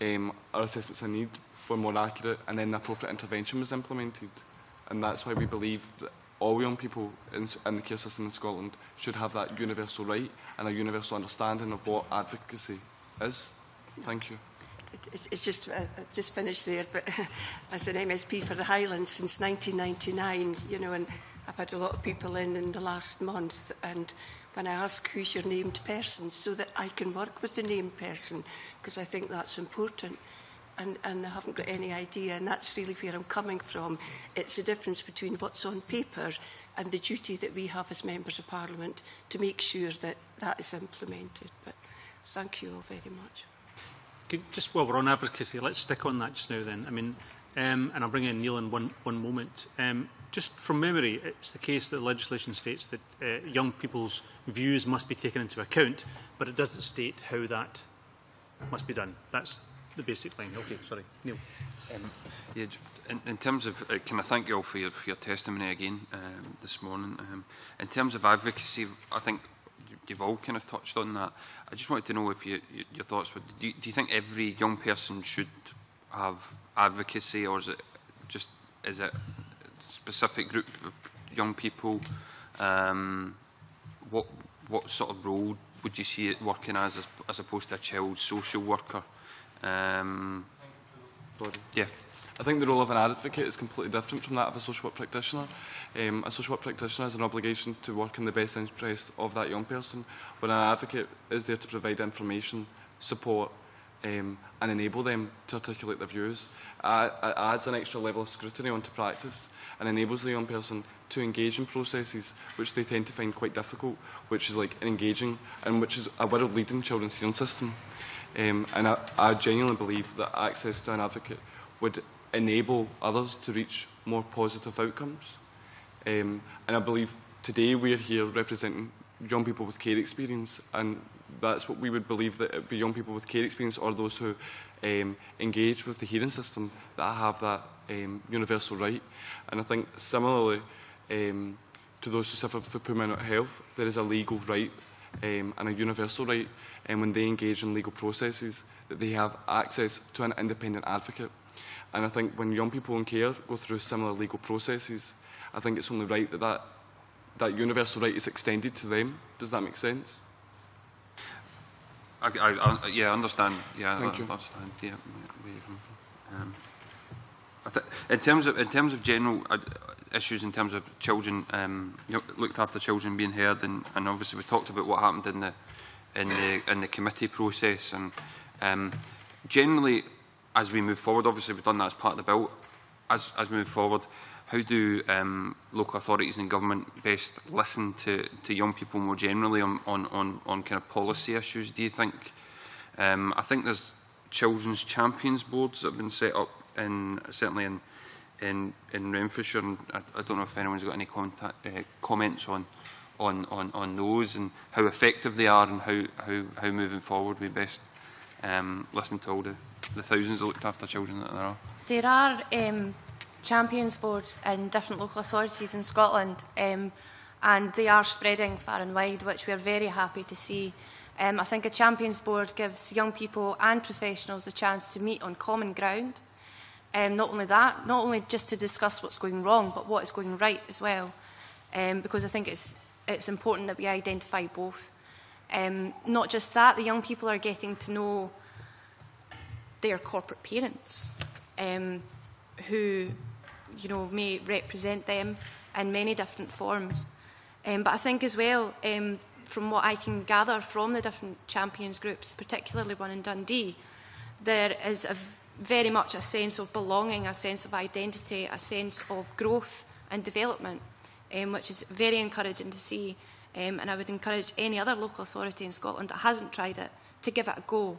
[SPEAKER 4] um, our assessments of need were more accurate, and then the appropriate intervention was implemented. And that's why we believe that all young people in, in the care system in Scotland should have that universal right and a universal understanding of what advocacy is. Thank you.
[SPEAKER 8] It- it- It's just, uh, just finished there, but as an MSP for the Highlands since 1999, you know, and I've had a lot of people in in the last month, and when I ask who's your named person, so that I can work with the named person, because I think that's important, and, and I haven't got any idea, and that's really where I'm coming from. It's the difference between what's on paper and the duty that we have as members of Parliament to make sure that that is implemented. But thank you all very much.
[SPEAKER 1] Could, just while we're on advocacy, let's stick on that just now then. I mean, um, and I'll bring in Neil in one, one moment. Um, just from memory, it's the case that the legislation states that uh, young people's views must be taken into account, but it doesn't state how that must be done. That's the basic line. Okay, sorry. Neil.
[SPEAKER 9] Um, yeah, in, in terms of, uh, can I thank you all for your, for your testimony again um, this morning? Um, in terms of advocacy, I think you've all kind of touched on that. I just wanted to know if you, you, your thoughts were, do you, do you think every young person should have advocacy or is it just, is it a specific group of young people? Um, what, what sort of role would you see it working as, as, as opposed to a child social worker? Um, body. Yeah.
[SPEAKER 4] I think the role of an advocate is completely different from that of a social work practitioner. Um, a social work practitioner has an obligation to work in the best interest of that young person, but an advocate is there to provide information, support, um, and enable them to articulate their views. It adds an extra level of scrutiny onto practice and enables the young person to engage in processes which they tend to find quite difficult, which is like engaging and which is a world-leading children's hearing system. Um, and I, I genuinely believe that access to an advocate would enable others to reach more positive outcomes. Um, and I believe today we are here representing young people with care experience, and that's what we would believe that it be young people with care experience or those who um, engage with the hearing system that have that um, universal right. And I think similarly um, to those who suffer from poor mental health, there is a legal right um, and a universal right, and when they engage in legal processes, that they have access to an independent advocate. And I think when young people in care go through similar legal processes, I think it's only right that that, that universal right is extended to them. Does that make sense?
[SPEAKER 9] I, I, I, yeah, I understand. Yeah,
[SPEAKER 4] Thank
[SPEAKER 9] I,
[SPEAKER 4] you.
[SPEAKER 9] I understand. Yeah, where from. Um, I th in terms of in terms of general uh, issues, in terms of children um, you know, looked after children being heard, and, and obviously we talked about what happened in the in the in the committee process, and um, generally as we move forward, obviously we've done that as part of the bill, as, as we move forward, how do um, local authorities and government best listen to, to young people more generally on, on, on, on kind of policy issues, do you think? Um, I think there's children's champions boards that have been set up in, certainly in, in, in Renfrewshire, and I, I don't know if anyone's got any contact, uh, comments on, on, on, on those and how effective they are and how, how, how moving forward we best um, listen to all the the thousands of looked after children that there are?
[SPEAKER 2] There are um, champions boards in different local authorities in Scotland um, and they are spreading far and wide, which we are very happy to see. Um, I think a champions board gives young people and professionals a chance to meet on common ground. Um, not only that, not only just to discuss what's going wrong, but what is going right as well. Um, because I think it's, it's important that we identify both. Um, not just that, the young people are getting to know their corporate parents um, who you know, may represent them in many different forms. Um, but I think as well, um, from what I can gather from the different champions groups, particularly one in Dundee, there is a very much a sense of belonging, a sense of identity, a sense of growth and development, um, which is very encouraging to see. Um, and I would encourage any other local authority in Scotland that hasn't tried it to give it a go.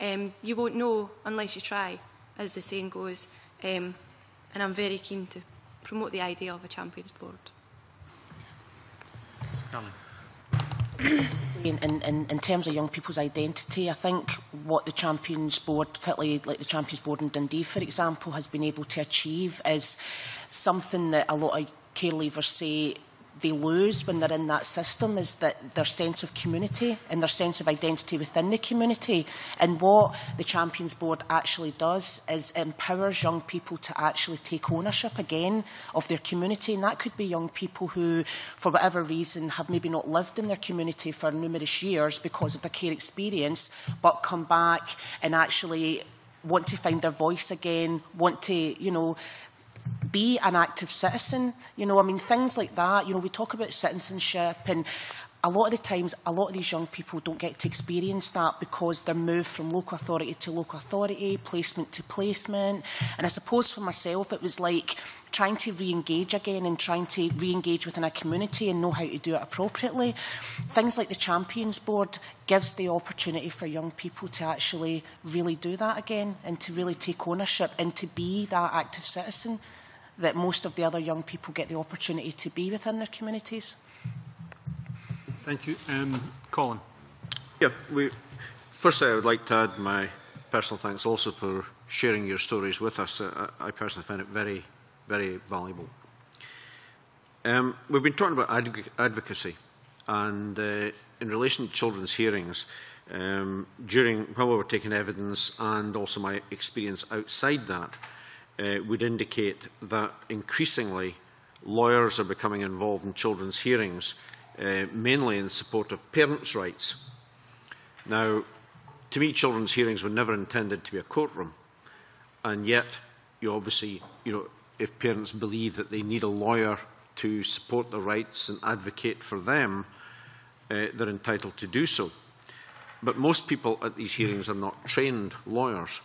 [SPEAKER 2] Um, you won't know unless you try, as the saying goes. Um, and I'm very keen to promote the idea of a champions board.
[SPEAKER 5] In, in, in terms of young people's identity, I think what the Champions Board, particularly like the Champions Board in Dundee, for example, has been able to achieve is something that a lot of care leavers say they lose when they're in that system is that their sense of community and their sense of identity within the community. And what the Champions Board actually does is empowers young people to actually take ownership again of their community. And that could be young people who, for whatever reason, have maybe not lived in their community for numerous years because of their care experience, but come back and actually want to find their voice again, want to, you know, be an active citizen. You know, I mean, things like that. You know, we talk about citizenship and a lot of the times, a lot of these young people don't get to experience that because they're moved from local authority to local authority, placement to placement. And I suppose for myself, it was like trying to re-engage again and trying to re-engage within a community and know how to do it appropriately. Things like the Champions Board gives the opportunity for young people to actually really do that again and to really take ownership and to be that active citizen that most of the other young people get the opportunity to be within their communities.
[SPEAKER 1] Thank you. Um, Colin.
[SPEAKER 7] Yeah, we, firstly, I would like to add my personal thanks also for sharing your stories with us. I, I personally find it very, very valuable. Um, we've been talking about adv advocacy and uh, in relation to children's hearings, um, during while we were taking evidence and also my experience outside that, uh, would indicate that increasingly lawyers are becoming involved in children's hearings, uh, mainly in support of parents' rights. Now, to me, children's hearings were never intended to be a courtroom, and yet, you obviously, you know, if parents believe that they need a lawyer to support their rights and advocate for them, uh, they're entitled to do so. But most people at these hearings are not trained lawyers.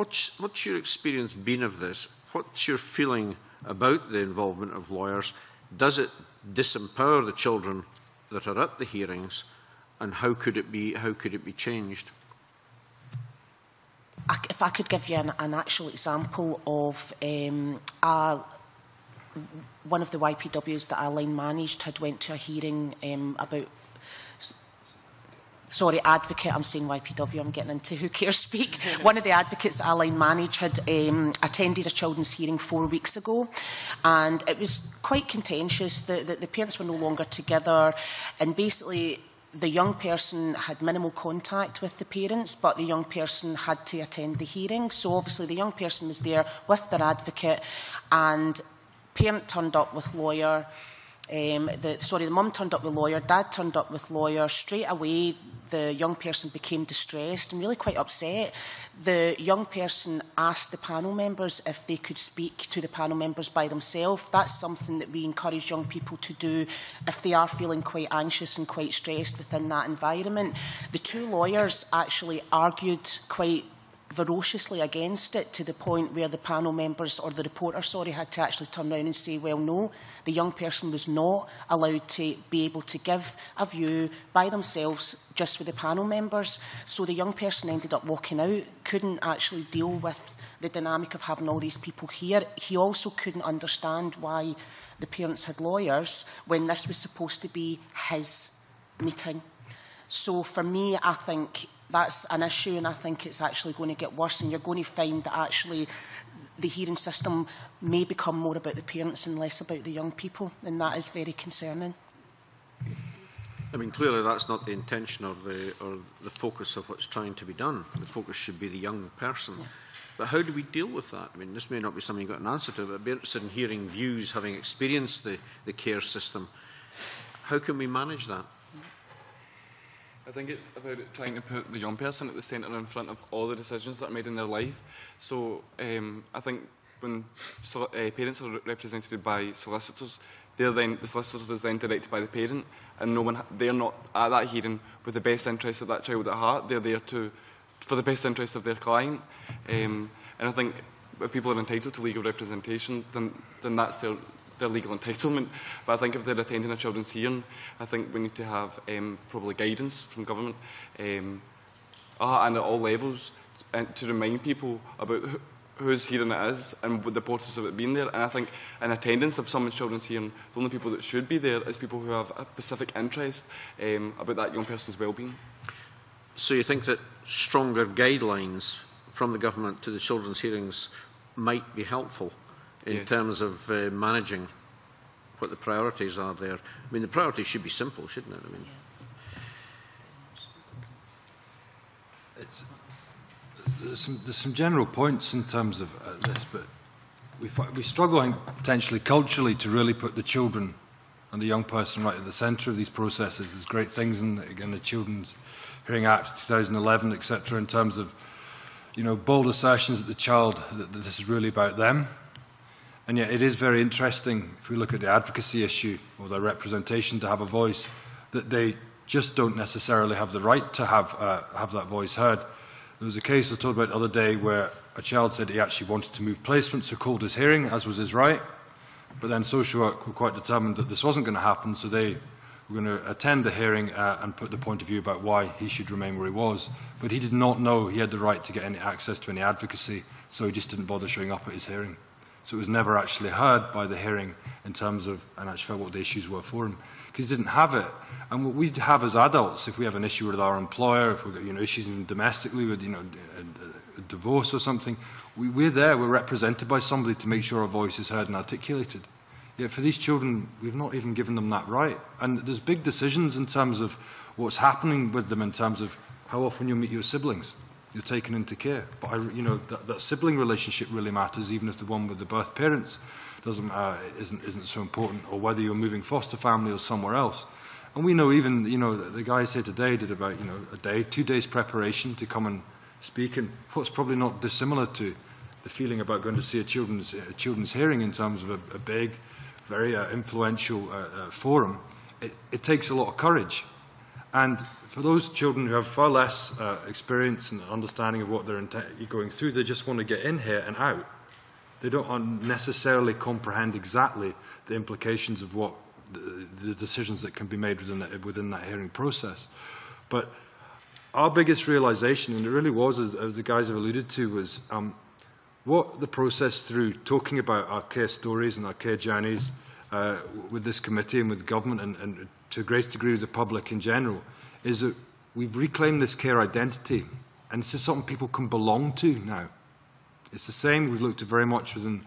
[SPEAKER 7] What's, what's your experience been of this? What's your feeling about the involvement of lawyers? Does it disempower the children that are at the hearings, and how could it be, how could it be changed?
[SPEAKER 5] If I could give you an, an actual example of um, a, one of the YPWs that our line managed had went to a hearing um, about sorry, advocate, I'm saying YPW, I'm getting into who cares speak. One of the advocates Aline Manage had um, attended a children's hearing four weeks ago, and it was quite contentious. The, the, the parents were no longer together, and basically the young person had minimal contact with the parents, but the young person had to attend the hearing. So obviously the young person was there with their advocate, and parent turned up with lawyer, um, the, sorry, the mum turned up with lawyer, dad turned up with lawyer. Straight away, the young person became distressed and really quite upset. The young person asked the panel members if they could speak to the panel members by themselves. That's something that we encourage young people to do if they are feeling quite anxious and quite stressed within that environment. The two lawyers actually argued quite ferociously against it to the point where the panel members or the reporter, sorry, had to actually turn around and say, well, no, the young person was not allowed to be able to give a view by themselves just with the panel members. So the young person ended up walking out, couldn't actually deal with the dynamic of having all these people here. He also couldn't understand why the parents had lawyers when this was supposed to be his meeting. So for me, I think that's an issue and I think it's actually going to get worse and you're going to find that actually the hearing system may become more about the parents and less about the young people and that is very concerning.
[SPEAKER 7] I mean, clearly that's not the intention or the, or the focus of what's trying to be done. The focus should be the young person. Yeah. But how do we deal with that? I mean, this may not be something you've got an answer to, but I'd be interested in hearing views, having experienced the, the care system. How can we manage that?
[SPEAKER 4] I think it's about trying to put the young person at the centre in front of all the decisions that are made in their life. So um, I think when so, uh, parents are represented by solicitors, they're then the solicitor is then directed by the parent, and no one they're not at that hearing with the best interest of that child at heart. They're there to for the best interest of their client, um, and I think if people are entitled to legal representation, then then that's their their legal entitlement. But I think if they're attending a children's hearing, I think we need to have um, probably guidance from government um, uh, and at all levels and to remind people about who, whose hearing it is and the importance of it being there. And I think in attendance of someone's children's hearing, the only people that should be there is people who have a specific interest um, about that young person's well-being.
[SPEAKER 7] So you think that stronger guidelines from the government to the children's hearings might be helpful? in yes. terms of uh, managing what the priorities are there. I mean, the priorities should be simple, shouldn't it? I mean,
[SPEAKER 3] it's, there's, some, there's some general points in terms of uh, this, but we, we struggle, potentially culturally to really put the children and the young person right at the centre of these processes. There's great things in, again, the Children's Hearing Act 2011, etc., in terms of, you know, bold assertions that the child, that, that this is really about them, And yet it is very interesting, if we look at the advocacy issue or their representation to have a voice, that they just don't necessarily have the right to have, uh, have that voice heard. There was a case I was told about the other day where a child said he actually wanted to move placements, so called his hearing, as was his right. But then social work were quite determined that this wasn't going to happen, so they were going to attend the hearing uh, and put the point of view about why he should remain where he was. But he did not know he had the right to get any access to any advocacy, so he just didn't bother showing up at his hearing. So it was never actually heard by the hearing in terms of, and actually what the issues were for him, because he didn't have it. And what we have as adults, if we have an issue with our employer, if we've got you know, issues domestically with you know, a, a uh, uh, divorce or something, we, we're there, we're represented by somebody to make sure our voice is heard and articulated. Yet for these children, we've not even given them that right. And there's big decisions in terms of what's happening with them in terms of how often you meet your siblings. You're taken into care. But I, you know that, that sibling relationship really matters, even if the one with the birth parents doesn't uh, isn't isn't so important, or whether you're moving foster family or somewhere else. And we know even you know the guys here today did about you know a day, two days preparation to come and speak, and what's probably not dissimilar to the feeling about going to see a children's a children's hearing in terms of a, a big, very uh, influential uh, uh, forum. It, it takes a lot of courage, And for those children who have far less uh, experience and understanding of what they're going through, they just want to get in here and out. They don't necessarily comprehend exactly the implications of what the, the decisions that can be made within that, within that hearing process. But our biggest realization, and it really was, as, as the guys have alluded to, was um, what the process through talking about our care stories and our care journeys, mm uh, with this committee and with government and, and to a great degree with the public in general – is that we've reclaimed this care identity, and this is something people can belong to now. It's the same we've looked at very much within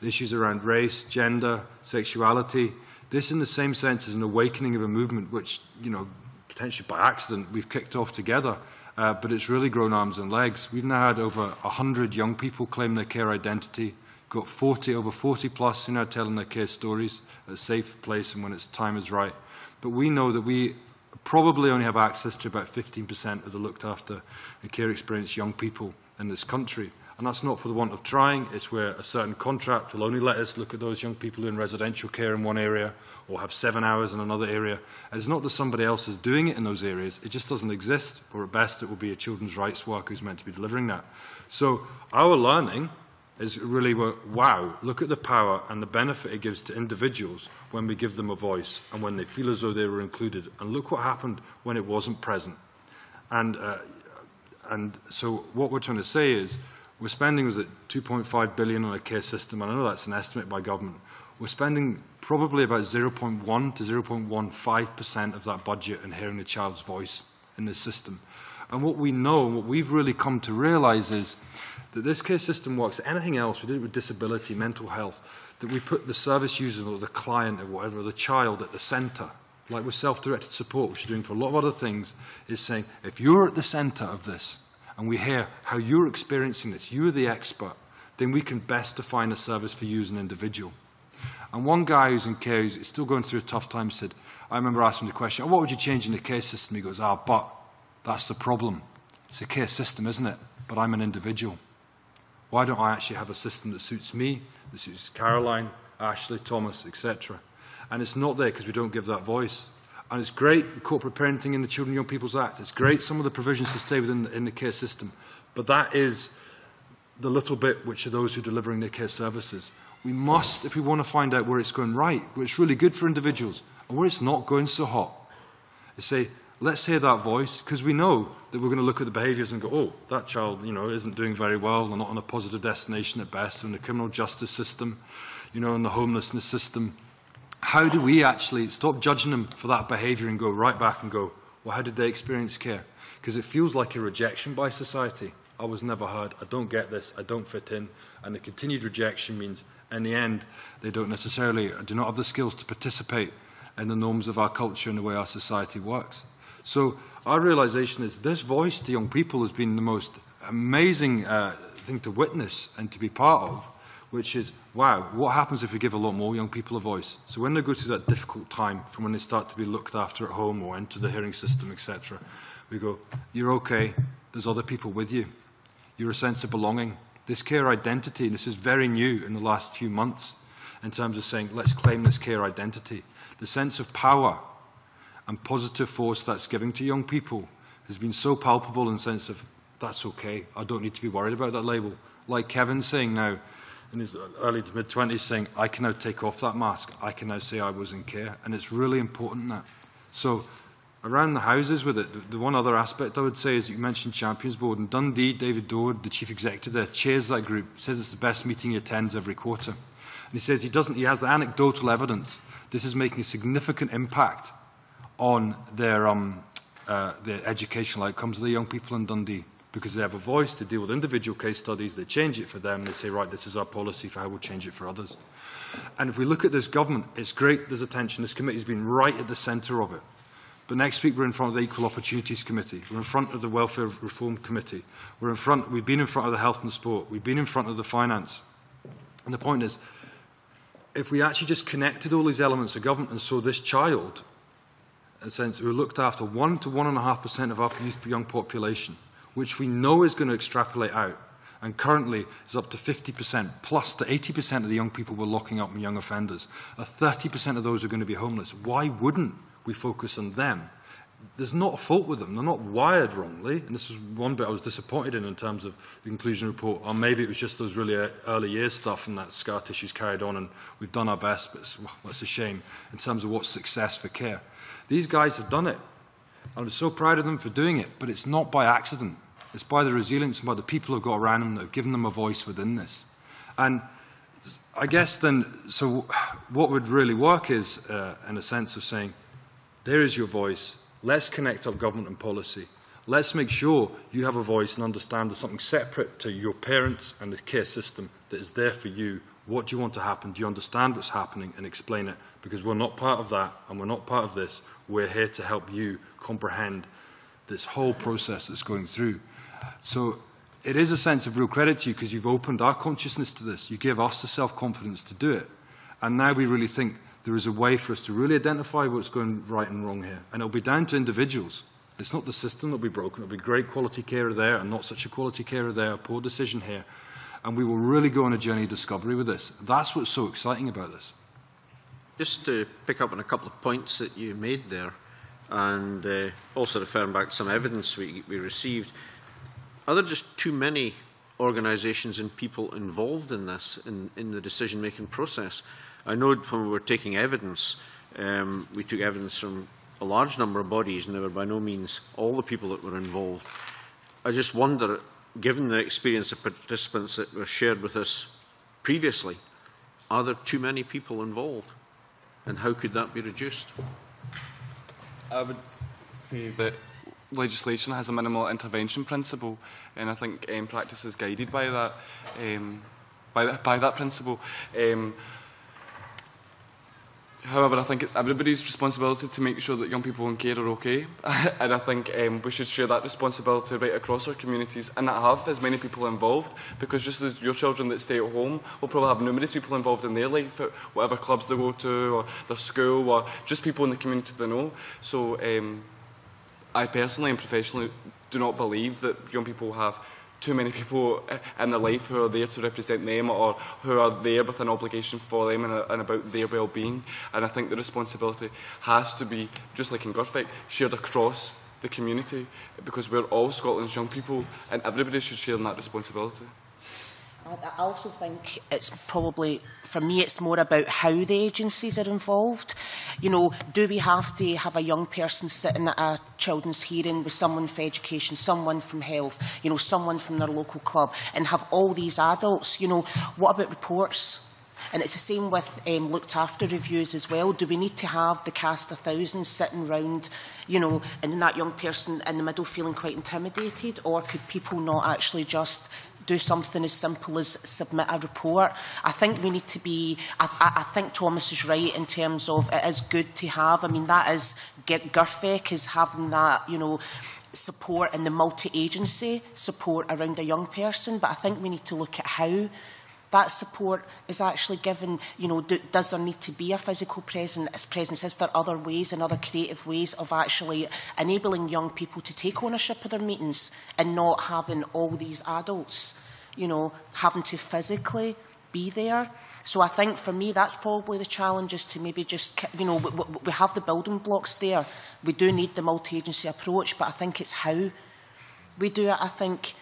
[SPEAKER 3] the issues around race, gender, sexuality. This, in the same sense, is an awakening of a movement which, you know, potentially by accident, we've kicked off together, uh, but it's really grown arms and legs. We've now had over 100 young people claim their care identity, got 40, over 40 plus who are now telling their care stories at a safe place and when its time is right. But we know that we probably only have access to about 15% of the looked after and care experienced young people in this country. And that's not for the want of trying, it's where a certain contract will only let us look at those young people who are in residential care in one area or have seven hours in another area. And it's not that somebody else is doing it in those areas, it just doesn't exist, or at best it will be a children's rights worker who's meant to be delivering that. So our learning is really, wow, look at the power and the benefit it gives to individuals when we give them a voice and when they feel as though they were included. And look what happened when it wasn't present. And, uh, and so what we're trying to say is, we're spending, was it 2.5 billion on a care system, and I know that's an estimate by government. We're spending probably about 0.1 to 0.15% of that budget in hearing the child's voice in this system. And what we know, what we've really come to realise is that this care system works. Anything else, we did it with disability, mental health, that we put the service user or the client or whatever, or the child at the centre. Like with self-directed support, which we're doing for a lot of other things, is saying, if you're at the centre of this, and we hear how you're experiencing this, you're the expert, then we can best define a service for you as an individual. And one guy who's in care, who's still going through a tough time, said, I remember asking the question, oh, what would you change in the care system? He goes, ah, but that's the problem. It's a care system, isn't it? But I'm an individual. Why don't I actually have a system that suits me, that suits Caroline, Ashley, Thomas, etc.? And it's not there because we don't give that voice. And it's great, corporate parenting in the Children and Young People's Act. It's great, some of the provisions to stay within the, in the care system. But that is the little bit which are those who are delivering their care services. We must, if we want to find out where it's going right, where it's really good for individuals, and where it's not going so hot, is say, let's hear that voice, because we know that we're going to look at the behaviours and go, oh, that child, you know, isn't doing very well, they're not on a positive destination at best, in the criminal justice system, you know, in the homelessness system, how do we actually stop judging them for that behaviour and go right back and go, well, how did they experience care? Because it feels like a rejection by society. I was never heard, I don't get this, I don't fit in. And the continued rejection means, in the end, they don't necessarily, do not have the skills to participate in the norms of our culture and the way our society works. So our realisation is this voice to young people has been the most amazing uh, thing to witness and to be part of which is, wow, what happens if we give a lot more young people a voice? So when they go through that difficult time, from when they start to be looked after at home or into the hearing system, etc., we go, you're okay, there's other people with you. You're a sense of belonging. This care identity, and this is very new in the last few months, in terms of saying, let's claim this care identity. The sense of power and positive force that's giving to young people has been so palpable in the sense of, that's okay, I don't need to be worried about that label. Like Kevin's saying now, in his early to mid 20s saying, I can now take off that mask. I can now say I was in care. And it's really important that. So, around the houses with it, the, the one other aspect I would say is you mentioned Champions Board. And Dundee, David Dorward, the chief executive there, chairs that group, says it's the best meeting he attends every quarter. And he says he, doesn't, he has the anecdotal evidence. This is making a significant impact on their, um, uh, their educational outcomes of the young people in Dundee because they have a voice to deal with individual case studies, they change it for them, they say, right, this is our policy for how we'll change it for others. And if we look at this government, it's great there's attention. This committee's been right at the centre of it. But next week we're in front of the Equal Opportunities Committee. We're in front of the Welfare Reform Committee. We're in front, we've been in front of the Health and Sport. We've been in front of the Finance. And the point is, if we actually just connected all these elements of government and saw this child, sense, who looked after 1 to 1.5% of our youth young population, which we know is going to extrapolate out, and currently is up to 50%, plus to 80% of the young people we're locking up and young offenders. A 30% of those are going to be homeless. Why wouldn't we focus on them? There's not a fault with them. They're not wired wrongly. And this is one bit I was disappointed in in terms of the inclusion report. Or maybe it was just those really early years stuff and that scar tissue's carried on and we've done our best, but it's, well, it's a shame in terms of what's success for care. These guys have done it. I'm so proud of them for doing it, but it's not by accident. It's by the resilience and by the people who've got around them that have given them a voice within this. And I guess then, so what would really work is, uh, in a sense of saying, there is your voice, let's connect up government and policy. Let's make sure you have a voice and understand there's something separate to your parents and the care system that is there for you. What do you want to happen? Do you understand what's happening and explain it? Because we're not part of that and we're not part of this. We're here to help you comprehend this whole process that's going through. So it is a sense of real credit to you because you've opened our consciousness to this. You give us the self-confidence to do it. And now we really think there is a way for us to really identify what's going right and wrong here. And it'll be down to individuals. It's not the system that'll be broken. It'll be great quality care there and not such a quality care there, a poor decision here. And we will really go on a journey of discovery with this. That's what's so exciting about this.
[SPEAKER 7] Just to pick up on a couple of points that you made there, and uh, also referring back to some evidence we, we received, are there just too many organisations and people involved in this, in, in the decision-making process? I know when we were taking evidence, um, we took evidence from a large number of bodies, and they were by no means all the people that were involved. I just wonder, given the experience of participants that were shared with us previously, are there too many people involved? And how could that be reduced?
[SPEAKER 4] I would say that legislation has a minimal intervention principle, and I think um, practice is guided by that, um, by, that by that principle. Um, However, I think it's everybody's responsibility to make sure that young people in care are okay. and I think um, we should share that responsibility right across our communities and not have as many people involved because just as your children that stay at home will probably have numerous people involved in their life at whatever clubs they go to or their school or just people in the community they know. So um, I personally and professionally do not believe that young people have too many people eh, in their life who are there to represent them or who are there with an obligation for them and, and about their well-being. And I think the responsibility has to be, just like in Gurfic, shared across the community because we're all Scotland's young people and everybody should share in that responsibility.
[SPEAKER 5] I also think it's probably, for me, it's more about how the agencies are involved. You know, do we have to have a young person sitting at a children's hearing with someone from education, someone from health, you know, someone from their local club, and have all these adults? You know, what about reports? And it's the same with um, looked after reviews as well. Do we need to have the cast of thousands sitting round, you know, and that young person in the middle feeling quite intimidated? Or could people not actually just do something as simple as submit a report. I think we need to be, I, I, I think Thomas is right in terms of it is good to have, I mean that is, Gerfec is having that, you know, support and the multi-agency support around a young person, but I think we need to look at how that support is actually given, you know, do, does there need to be a physical presence, presence? Is there other ways and other creative ways of actually enabling young people to take ownership of their meetings and not having all these adults, you know, having to physically be there? So I think for me, that's probably the challenge is to maybe just, you know, we, we have the building blocks there. We do need the multi-agency approach, but I think it's how we do it. I think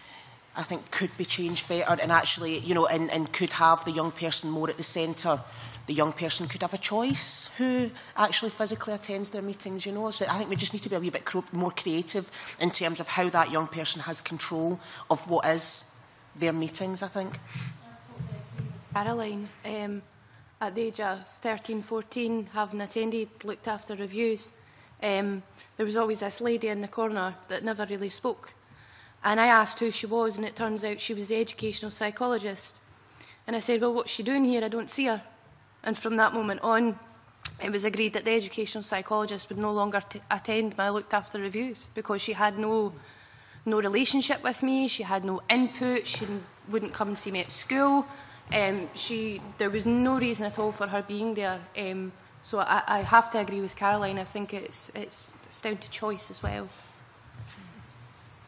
[SPEAKER 5] I think could be changed better and actually, you know, and, and could have the young person more at the centre. The young person could have a choice who actually physically attends their meetings, you know. So I think we just need to be a wee bit more creative in terms of how that young person has control of what is their meetings, I think.
[SPEAKER 2] Caroline, um, at the age of 13, 14, having attended, looked after reviews, um, there was always this lady in the corner that never really spoke. And I asked who she was, and it turns out she was the educational psychologist. And I said, Well, what's she doing here? I don't see her. And from that moment on, it was agreed that the educational psychologist would no longer attend my looked after reviews because she had no, no relationship with me, she had no input, she wouldn't come and see me at school. Um, she, there was no reason at all for her being there. Um, so I, I have to agree with Caroline. I think it's, it's, it's down to choice as well.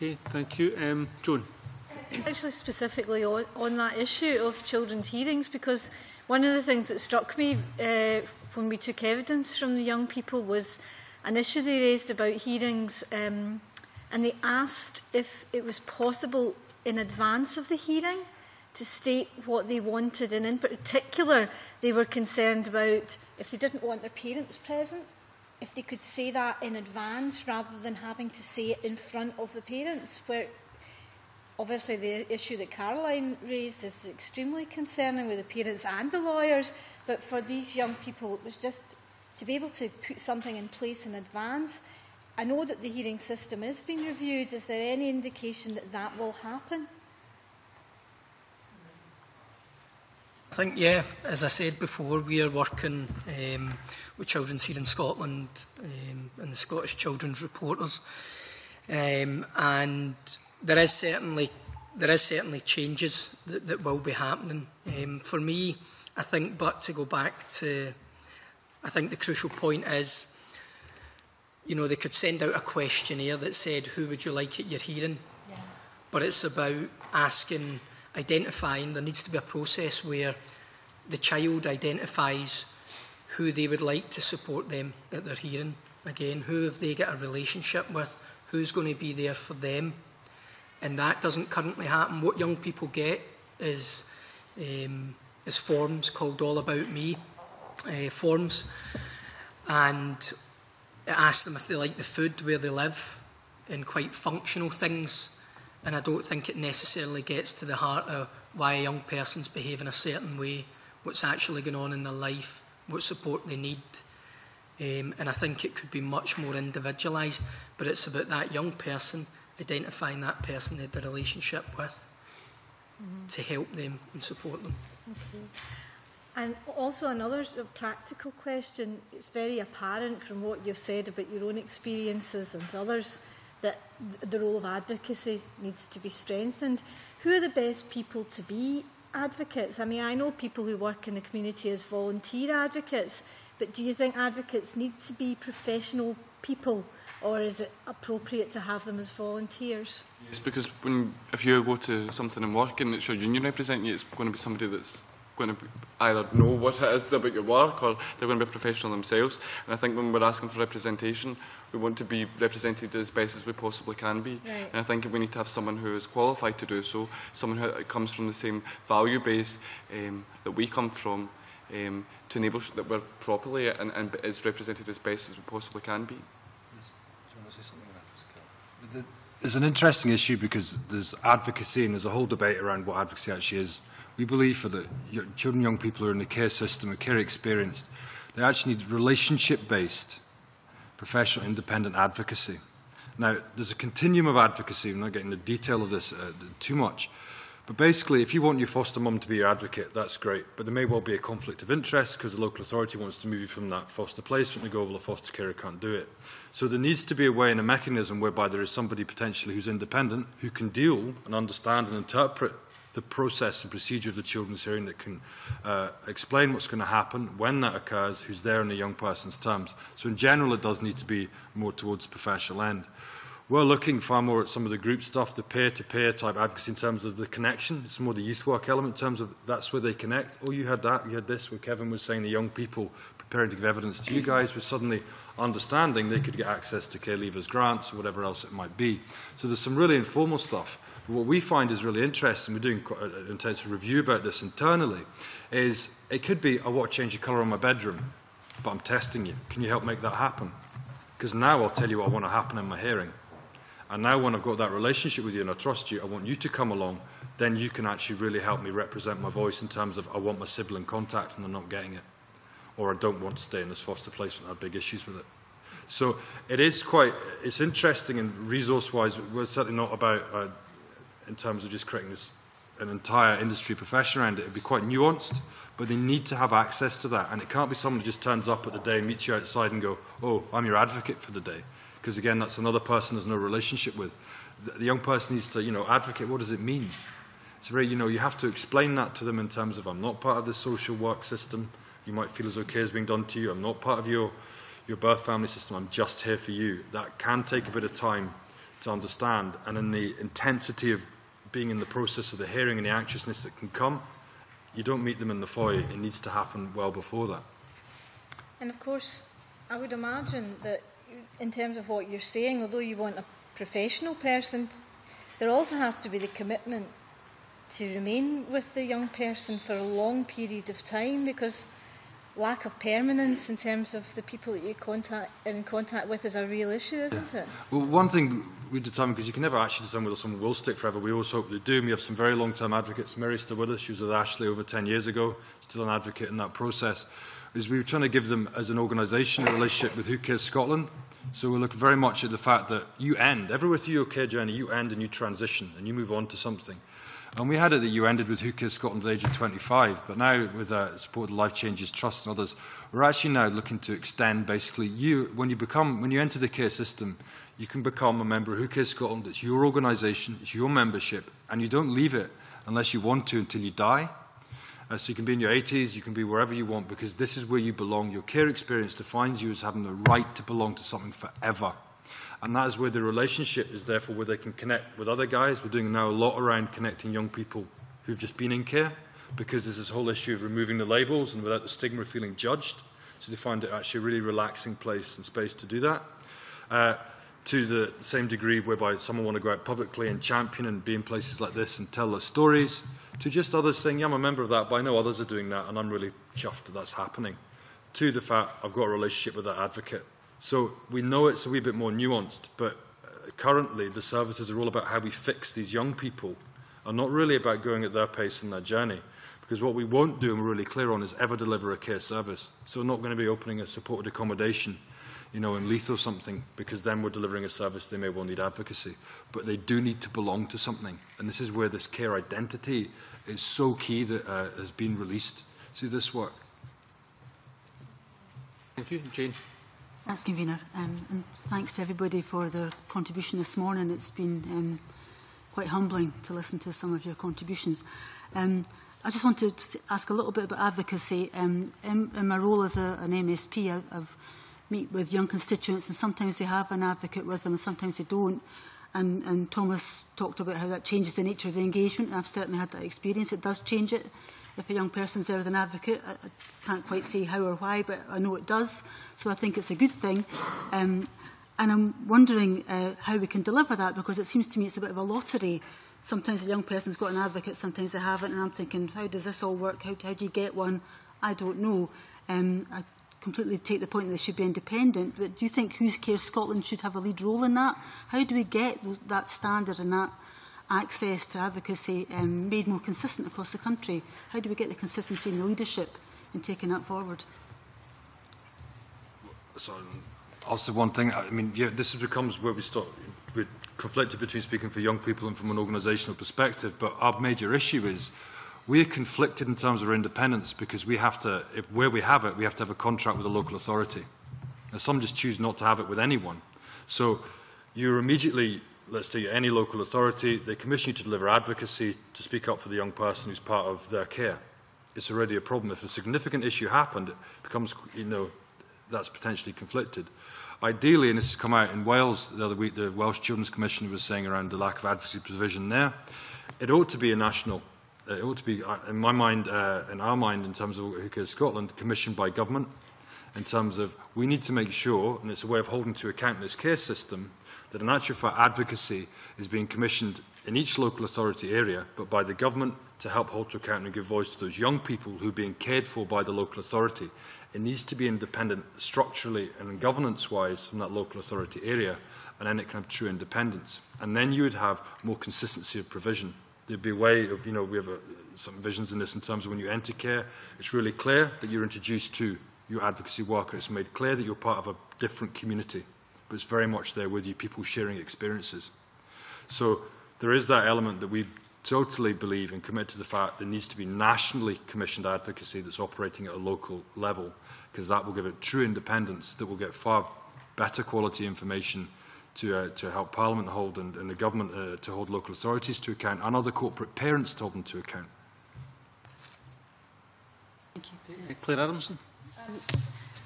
[SPEAKER 1] Okay, thank you. Um, Joan.
[SPEAKER 10] Actually, specifically on, on that issue of children's hearings, because one of the things that struck me uh, when we took evidence from the young people was an issue they raised about hearings, um, and they asked if it was possible in advance of the hearing to state what they wanted, and in particular, they were concerned about if they didn't want their parents present, if they could say that in advance rather than having to say it in front of the parents, where obviously the issue that Caroline raised is extremely concerning with the parents and the lawyers, but for these young people it was just to be able to put something in place in advance. I know that the hearing system is being reviewed. Is there any indication that that will happen?
[SPEAKER 6] I think, yeah, as I said before, we are working um, with Children's here in Scotland um, and the Scottish Children's Reporters. Um, and there is certainly there is certainly changes that, that will be happening. Um, for me, I think, but to go back to, I think the crucial point is, you know, they could send out a questionnaire that said, who would you like at your hearing? Yeah. But it's about asking identifying, there needs to be a process where the child identifies who they would like to support them at their hearing. Again, who have they got a relationship with? Who's going to be there for them? And that doesn't currently happen. What young people get is, um, is forms called All About Me uh, forms. And it asks them if they like the food, where they live, and quite functional things and I don't think it necessarily gets to the heart of why a young person's behaving a certain way, what's actually going on in their life, what support they need. Um, and I think it could be much more individualised, but it's about that young person identifying that person they had a relationship with mm -hmm. to help them and support them.
[SPEAKER 10] Okay. And also another practical question, it's very apparent from what you've said about your own experiences and others' that the role of advocacy needs to be strengthened. Who are the best people to be advocates? I mean, I know people who work in the community as volunteer advocates, but do you think advocates need to be professional people or is it appropriate to have them as volunteers?
[SPEAKER 4] Yes, because when if you go to something and work and it's your union representing you, it's going to be somebody that's going to either know what it is about your work or they're going to be professional themselves. And I think when we're asking for representation, we want to be represented as best as we possibly can be.
[SPEAKER 10] Right.
[SPEAKER 4] And I think we need to have someone who is qualified to do so, someone who comes from the same value base um, that we come from, um, to enable that we're properly and, and is represented as best as we possibly can be.
[SPEAKER 3] It's an interesting issue because there's advocacy and there's a whole debate around what advocacy actually is. We believe for the children young people who are in the care system, are care experienced, they actually need relationship-based, professional, independent advocacy. Now, there's a continuum of advocacy. I'm not getting the detail of this uh, too much. But basically, if you want your foster mum to be your advocate, that's great. But there may well be a conflict of interest because the local authority wants to move you from that foster placement and go, well, the foster carer can't do it. So there needs to be a way and a mechanism whereby there is somebody potentially who's independent, who can deal and understand and interpret the process and procedure of the children's hearing that can uh, explain what's going to happen, when that occurs, who's there in the young person's terms. So in general, it does need to be more towards the professional end. We're looking far more at some of the group stuff, the peer-to-peer -peer type advocacy in terms of the connection. It's more the youth work element in terms of that's where they connect. Oh, you had that, you had this, where Kevin was saying the young people preparing to give evidence to you guys were suddenly understanding they could get access to care leavers grants or whatever else it might be. So there's some really informal stuff. But what we find is really interesting, we're doing quite an intensive review about this internally, is it could be, I want to change the colour of my bedroom, but I'm testing you. Can you help make that happen? Because now I'll tell you what I want to happen in my hearing. And now when I've got that relationship with you and I trust you, I want you to come along, then you can actually really help me represent my voice in terms of I want my sibling contact and I'm not getting it. Or I don't want to stay in this foster placement, I have big issues with it. So it is quite, it's interesting and resource-wise, we're certainly not about, uh, in terms of just creating this, an entire industry profession around it, it'd be quite nuanced, but they need to have access to that. And it can't be someone who just turns up at the day, meets you outside and go, oh, I'm your advocate for the day because again, that's another person there's no relationship with. The, the young person needs to, you know, advocate. What does it mean? It's very, you know, you have to explain that to them in terms of I'm not part of the social work system. You might feel as care is being done to you. I'm not part of your, your birth family system. I'm just here for you. That can take a bit of time to understand. And in the intensity of being in the process of the hearing and the anxiousness that can come, you don't meet them in the foyer. It needs to happen well before that.
[SPEAKER 10] And of course, I would imagine that in terms of what you're saying, although you want a professional person, there also has to be the commitment to remain with the young person for a long period of time because lack of permanence in terms of the people that you contact are in contact with is a real issue, isn't it?
[SPEAKER 3] Well, one thing we determine, because you can never actually determine whether someone will stick forever, we always hope they do. We have some very long-term advocates. Mary still with us. She was with Ashley over 10 years ago, still an advocate in that process. Is we were trying to give them, as an organisation, a relationship with Who Cares Scotland, so we look very much at the fact that you end, every with your care journey, you end and you transition and you move on to something. And we had it that you ended with Who Cares Scotland at the age of 25, but now with uh, support of Life Changes Trust and others, we're actually now looking to extend basically you, when you become, when you enter the care system, you can become a member of Who Cares Scotland. It's your organisation, it's your membership, and you don't leave it unless you want to until you die. Uh, so you can be in your 80s, you can be wherever you want, because this is where you belong. Your care experience defines you as having the right to belong to something forever. And that is where the relationship is therefore where they can connect with other guys. We're doing now a lot around connecting young people who've just been in care, because there's this whole issue of removing the labels and without the stigma of feeling judged. So they find it actually a really relaxing place and space to do that. Uh, to the same degree whereby someone want to go out publicly and champion and be in places like this and tell their stories, to just others saying, yeah, I'm a member of that, but I know others are doing that, and I'm really chuffed that that's happening. To the fact I've got a relationship with that advocate. So we know it's a wee bit more nuanced, but uh, currently the services are all about how we fix these young people, and not really about going at their pace in their journey. Because what we won't do, and we're really clear on, is ever deliver a care service. So we're not going to be opening a supported accommodation you know, in Leith or something, because then we're delivering a service they may well need advocacy. But they do need to belong to something. And this is where this care identity is so key that uh, has been released through this work.
[SPEAKER 1] Thank you. Jane.
[SPEAKER 11] That's convener. Um, and thanks to everybody for their contribution this morning. It's been um, quite humbling to listen to some of your contributions. Um, I just want to ask a little bit about advocacy. Um, in, in my role as a, an MSP, I, I've meet with young constituents and sometimes they have an advocate with them and sometimes they don't. And, and Thomas talked about how that changes the nature of the engagement. And I've certainly had that experience. It does change it if a young person's there with an advocate, I, I can't quite see how or why, but I know it does. So I think it's a good thing. Um, and I'm wondering uh, how we can deliver that because it seems to me it's a bit of a lottery. Sometimes a young person's got an advocate, sometimes they haven't, and I'm thinking, how does this all work? How, how do you get one? I don't know. Um, I completely take the point that they should be independent, but do you think Who's Care Scotland should have a lead role in that? How do we get that standard and that access to advocacy um, made more consistent across the country? How do we get the consistency in the leadership in taking that forward?
[SPEAKER 3] So, also one thing, I mean, yeah, this becomes where we start, we're conflicted between speaking for young people and from an organisational perspective, but our major issue is We're conflicted in terms of our independence because we have to, if, where we have it, we have to have a contract with a local authority. And some just choose not to have it with anyone. So you're immediately, let's say any local authority, they commission you to deliver advocacy to speak up for the young person who's part of their care. It's already a problem. If a significant issue happened, it becomes, you know, that's potentially conflicted. Ideally, and this has come out in Wales the other week, the Welsh Children's Commissioner was saying around the lack of advocacy provision there, it ought to be a national, uh, it ought to be, uh, in my mind, uh, in our mind, in terms of who cares Scotland, commissioned by government, in terms of we need to make sure, and it's a way of holding to account this care system, that an for advocacy is being commissioned in each local authority area, but by the government to help Holter County and give voice to those young people who are being cared for by the local authority. It needs to be independent structurally and governance-wise from that local authority area, and then it can have true independence. And then you would have more consistency of provision. There'd be a way of, you know, we have a, some visions in this in terms of when you enter care, it's really clear that you're introduced to your advocacy worker. It's made clear that you're part of a different community. But it's very much there with you, people sharing experiences. So there is that element that we totally believe and commit to the fact there needs to be nationally commissioned advocacy that's operating at a local level, because that will give it true independence, that will get far better quality information to, uh, to help Parliament hold and, and the government uh, to hold local authorities to account and other corporate parents to hold them to account.
[SPEAKER 1] Thank you. Clare Adamson.
[SPEAKER 12] Um,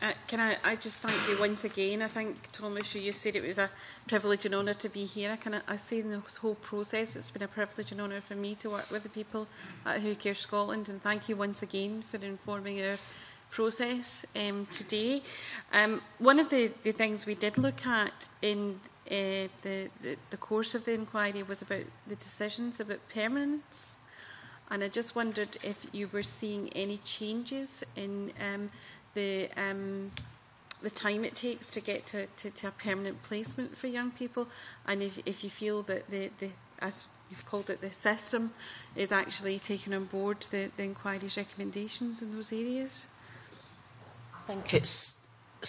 [SPEAKER 12] uh, can I, I just thank you once again. I think, Thomas, you said it was a privilege and honour to be here. I, can, I say in this whole process, it's been a privilege and honour for me to work with the people at Who Cares Scotland. And thank you once again for informing our process um, today. Um, one of the, the things we did look at in uh, the, the, the course of the inquiry was about the decisions about permanence. And I just wondered if you were seeing any changes in um, the um, the time it takes to get to, to, to, a permanent placement for young people, and if, if you feel that the, the as you've called it the system is actually taking on board the, the inquiry's recommendations in those areas.
[SPEAKER 5] I think it's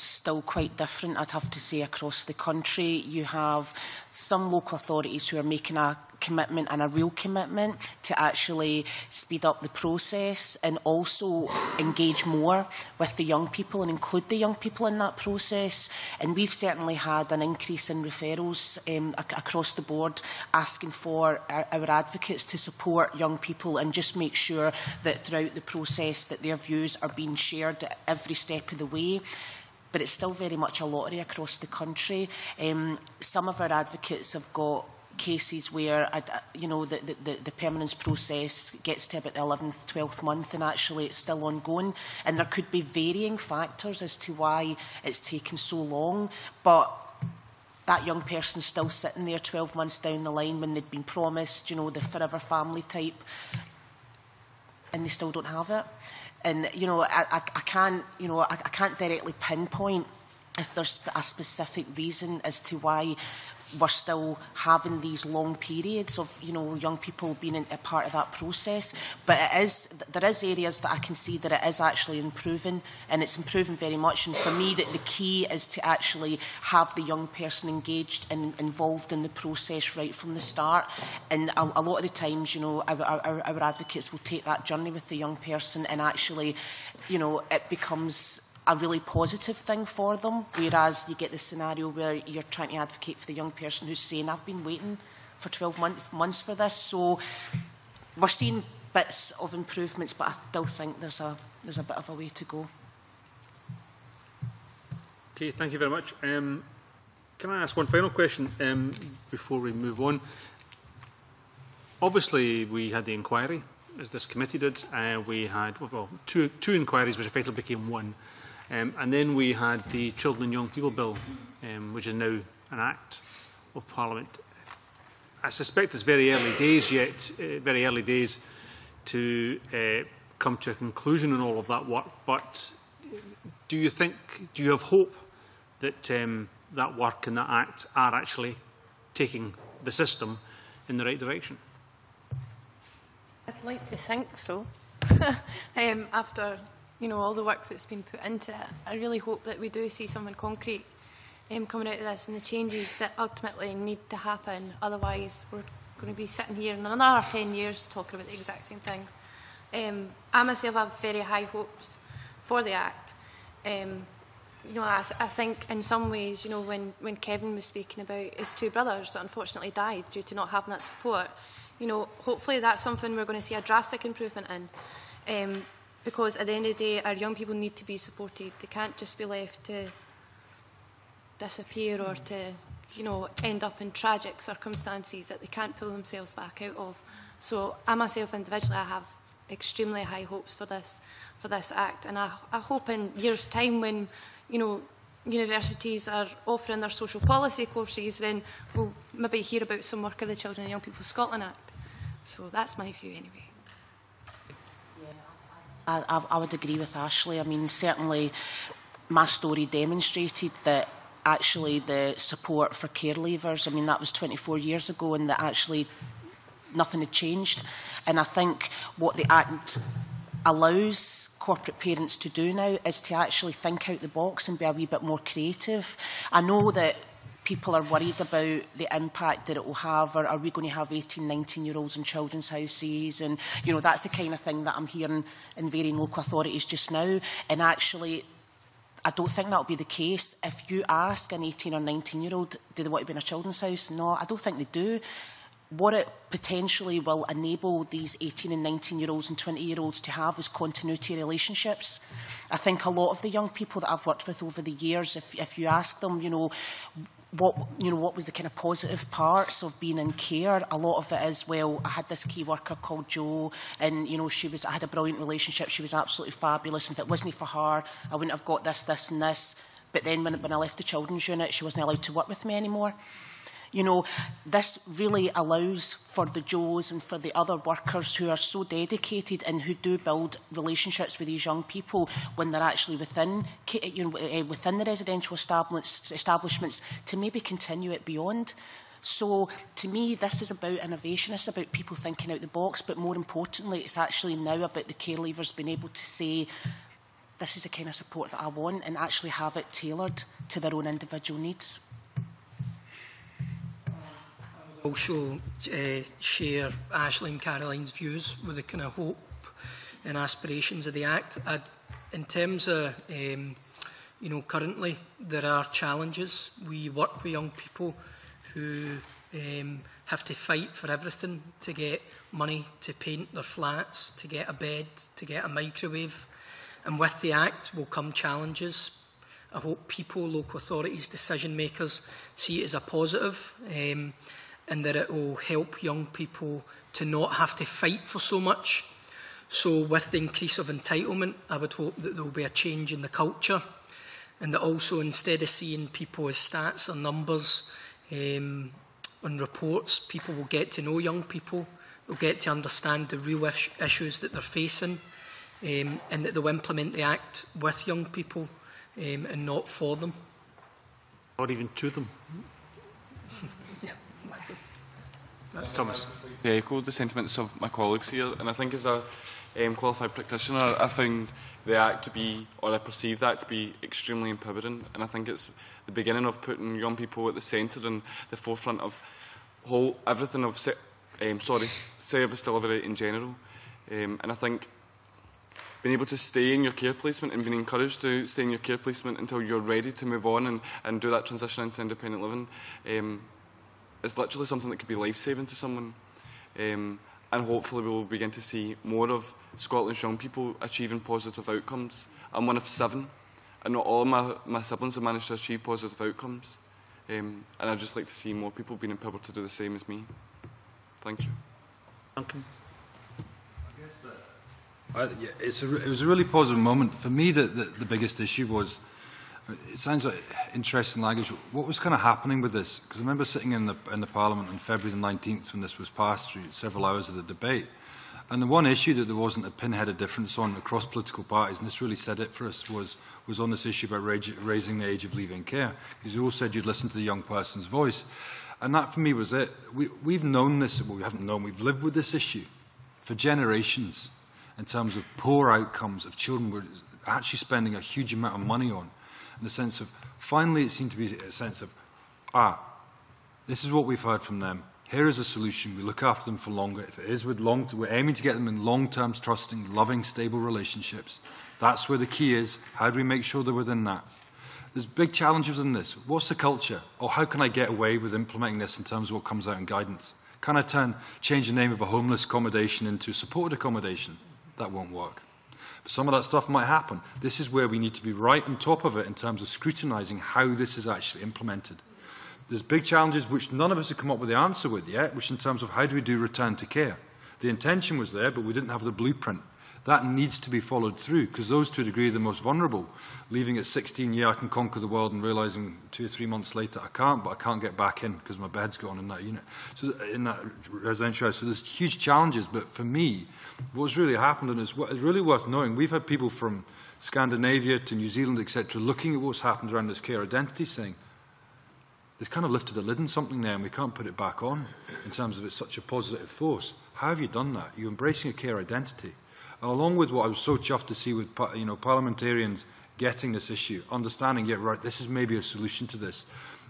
[SPEAKER 5] still quite different, I'd have to say, across the country. You have some local authorities who are making a commitment and a real commitment to actually speed up the process and also engage more with the young people and include the young people in that process. And we've certainly had an increase in referrals um, ac across the board asking for our, our advocates to support young people and just make sure that throughout the process that their views are being shared at every step of the way but it's still very much a lottery across the country. Um, some of our advocates have got cases where you know the, the, the permanence process gets to about the 11th, 12th month and actually it's still ongoing and there could be varying factors as to why it's taken so long but that young person still sitting there 12 months down the line when they'd been promised you know the forever family type and they still don't have it. And, you know, I, I, I can't, you know, I, I can't directly pinpoint if there's a specific reason as to why we're still having these long periods of you know young people being in, a part of that process. But it is there is areas that I can see that it is actually improving, and it's improving very much. And for me, that the key is to actually have the young person engaged and involved in the process right from the start. And a, a lot of the times, you know, our, our, our advocates will take that journey with the young person, and actually, you know, it becomes a really positive thing for them, whereas you get the scenario where you're trying to advocate for the young person who's saying, I've been waiting for 12 month, months for this. So we're seeing bits of improvements, but I still think there's a, there's a bit of a way to go.
[SPEAKER 1] Okay, thank you very much. Um, can I ask one final question um, before we move on? Obviously, we had the inquiry, as this committee did. Uh, we had well, two, two inquiries, which effectively became one. Um, and then we had the Children and Young People Bill, um, which is now an Act of Parliament. I suspect it's very early days yet, uh, very early days to uh, come to a conclusion on all of that work, but do you think, do you have hope that um, that work and that Act are actually taking the system in the right direction?
[SPEAKER 2] I'd like to think so. um, after you know, all the work that's been put into it. I really hope that we do see something concrete um, coming out of this and the changes that ultimately need to happen. Otherwise, we're going to be sitting here in another 10 years talking about the exact same things. Um, I myself have very high hopes for the Act. Um, you know, I, I think in some ways, you know, when, when Kevin was speaking about his two brothers that unfortunately died due to not having that support, you know, hopefully that's something we're going to see a drastic improvement in. Um, Because at the end of the day, our young people need to be supported. They can't just be left to disappear or to, you know, end up in tragic circumstances that they can't pull themselves back out of. So I myself individually, I have extremely high hopes for this, for this act, and I, I hope in years' time when, you know, universities are offering their social policy courses, then we'll maybe hear about some work of the Children and Young People Scotland Act. So that's my view anyway.
[SPEAKER 5] I, I, I would agree with Ashley. I mean, certainly my story demonstrated that actually the support for care leavers, I mean, that was 24 years ago and that actually nothing had changed. And I think what the Act allows corporate parents to do now is to actually think out the box and be a wee bit more creative. I know that people are worried about the impact that it will have or are we going to have 18 19 year olds in children's houses and you know that's the kind of thing that I'm hearing in varying local authorities just now and actually I don't think that'll be the case. If you ask an 18 or 19 year old, do they want to be in a children's house? No, I don't think they do. What it potentially will enable these 18 and 19 year olds and 20 year olds to have is continuity relationships. I think a lot of the young people that I've worked with over the years, if, if you ask them, you know, what you know what was the kind of positive parts of being in care? A lot of it is well I had this key worker called Joe and you know she was I had a brilliant relationship. She was absolutely fabulous. And if it wasn't for her I wouldn't have got this this and this. But then when, when I left the children's unit she wasn't allowed to work with me anymore. You know, this really allows for the Joes and for the other workers who are so dedicated and who do build relationships with these young people when they're actually within you know, eh, within the residential establishments, establishments to maybe continue it beyond. So to me, this is about innovation. It's about people thinking out the box. But more importantly, it's actually now about the care leavers being able to say, this is the kind of support that I want and actually have it tailored to their own individual needs
[SPEAKER 6] also uh, eh, share Ashley and Caroline's views with the kind of hope and aspirations of the Act. I'd, in terms of, um, you know, currently there are challenges. We work with young people who um, have to fight for everything to get money to paint their flats, to get a bed, to get a microwave. And with the Act will come challenges. I hope people, local authorities, decision makers see it as a positive. Um, and that it will help young people to not have to fight for so much. So with the increase of entitlement, I would hope that there will be a change in the culture and that also instead of seeing people as stats or numbers um, on reports, people will get to know young people, will get to understand the real is issues that they're facing um, and that they'll implement the Act with young people um, and not for them.
[SPEAKER 1] Not even to them. yeah. That's Thomas.
[SPEAKER 4] To echo the sentiments of my colleagues here, and I think as a um, qualified practitioner, I found the Act to be, or I perceive that to be extremely empowering, and I think it's the beginning of putting young people at the centre and the forefront of whole everything of um, sorry service delivery in general, um, and I think being able to stay in your care placement and being encouraged to stay in your care placement until you're ready to move on and, and do that transition into independent living um, is literally something that could be life-saving to someone. Um, and hopefully we will begin to see more of Scotland's young people achieving positive outcomes. I'm one of seven, and not all of my, my siblings have managed to achieve positive outcomes. Um, and I'd just like to see more people being empowered to do the same as me. Thank you.
[SPEAKER 1] Duncan.
[SPEAKER 3] I, yeah, it's a, it was a really positive moment. For me, the, the, the biggest issue was It sounds like interesting language. What was kind of happening with this? Because I remember sitting in the, in the Parliament on February the 19th when this was passed through several hours of the debate. And the one issue that there wasn't a pinheaded difference on across political parties, and this really said it for us, was, was on this issue about raising the age of leaving care. Because you all said you'd listen to the young person's voice. And that for me was it. We, we've known this, well, we haven't known, we've lived with this issue for generations in terms of poor outcomes of children we're actually spending a huge amount of money on in the sense of, finally it seemed to be a sense of, ah, this is what we've heard from them. Here is a solution. We look after them for longer. If it is with long, we're aiming to get them in long-term, trusting, loving, stable relationships. That's where the key is. How do we make sure they're within that? There's big challenges in this. What's the culture? Or how can I get away with implementing this in terms of what comes out in guidance? Can I turn, change the name of a homeless accommodation into supported accommodation? That won't work. But some of that stuff might happen. This is where we need to be right on top of it in terms of scrutinising how this is actually implemented. There's big challenges which none of us have come up with the answer with yet, which in terms of how do we do return to care. The intention was there, but we didn't have the blueprint. That needs to be followed through because those to a degree are the most vulnerable. Leaving at 16, yeah, I can conquer the world and realising two or three months later I can't, but I can't get back in because my bed's gone in that unit. So in that residential house. So there's huge challenges. But for me, what's really happened and it's, really worth knowing, we've had people from Scandinavia to New Zealand, etc., looking at what's happened around this care identity saying, they've kind of lifted the lid on something there and we can't put it back on in terms of it's such a positive force. How have you done that? You're embracing a care identity. And along with what I was so chuffed to see with you know, parliamentarians getting this issue, understanding, yeah, right, this is maybe a solution to this,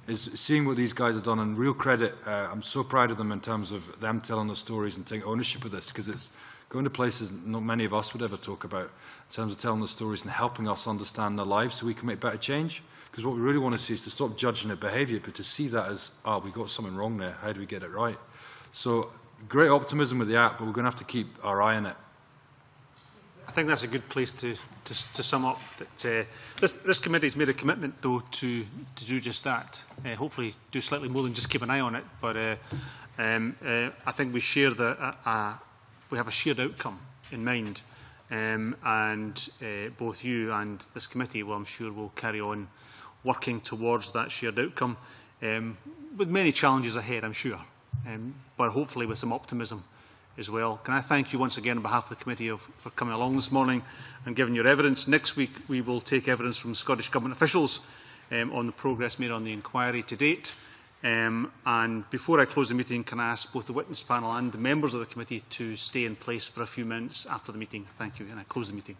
[SPEAKER 3] is seeing what these guys have done and real credit. Uh, I'm so proud of them in terms of them telling the stories and taking ownership of this because it's going to places not many of us would ever talk about in terms of telling the stories and helping us understand their lives so we can make better change. Because what we really want to see is to stop judging their behaviour, but to see that as, ah, oh, we got something wrong there. How do we get it right? So great optimism with the app, but we're going to have to keep our eye on it.
[SPEAKER 1] I think that's a good place to, to, to sum up that uh, this, this committee's made a commitment, though, to, to do just that. Uh, hopefully do slightly more than just keep an eye on it, but uh, um, uh, I think we share the, uh, uh, we have a shared outcome in mind. Um, and uh, both you and this committee, well, I'm sure, will carry on working towards that shared outcome um, with many challenges ahead, I'm sure, um, but hopefully with some optimism as well. Can I thank you once again on behalf of the committee of, for coming along this morning and giving your evidence. Next week we will take evidence from Scottish Government officials um, on the progress made on the inquiry to date. Um, and before I close the meeting, can I ask both the witness panel and the members of the committee to stay in place for a few minutes after the meeting? Thank you, and I close the meeting.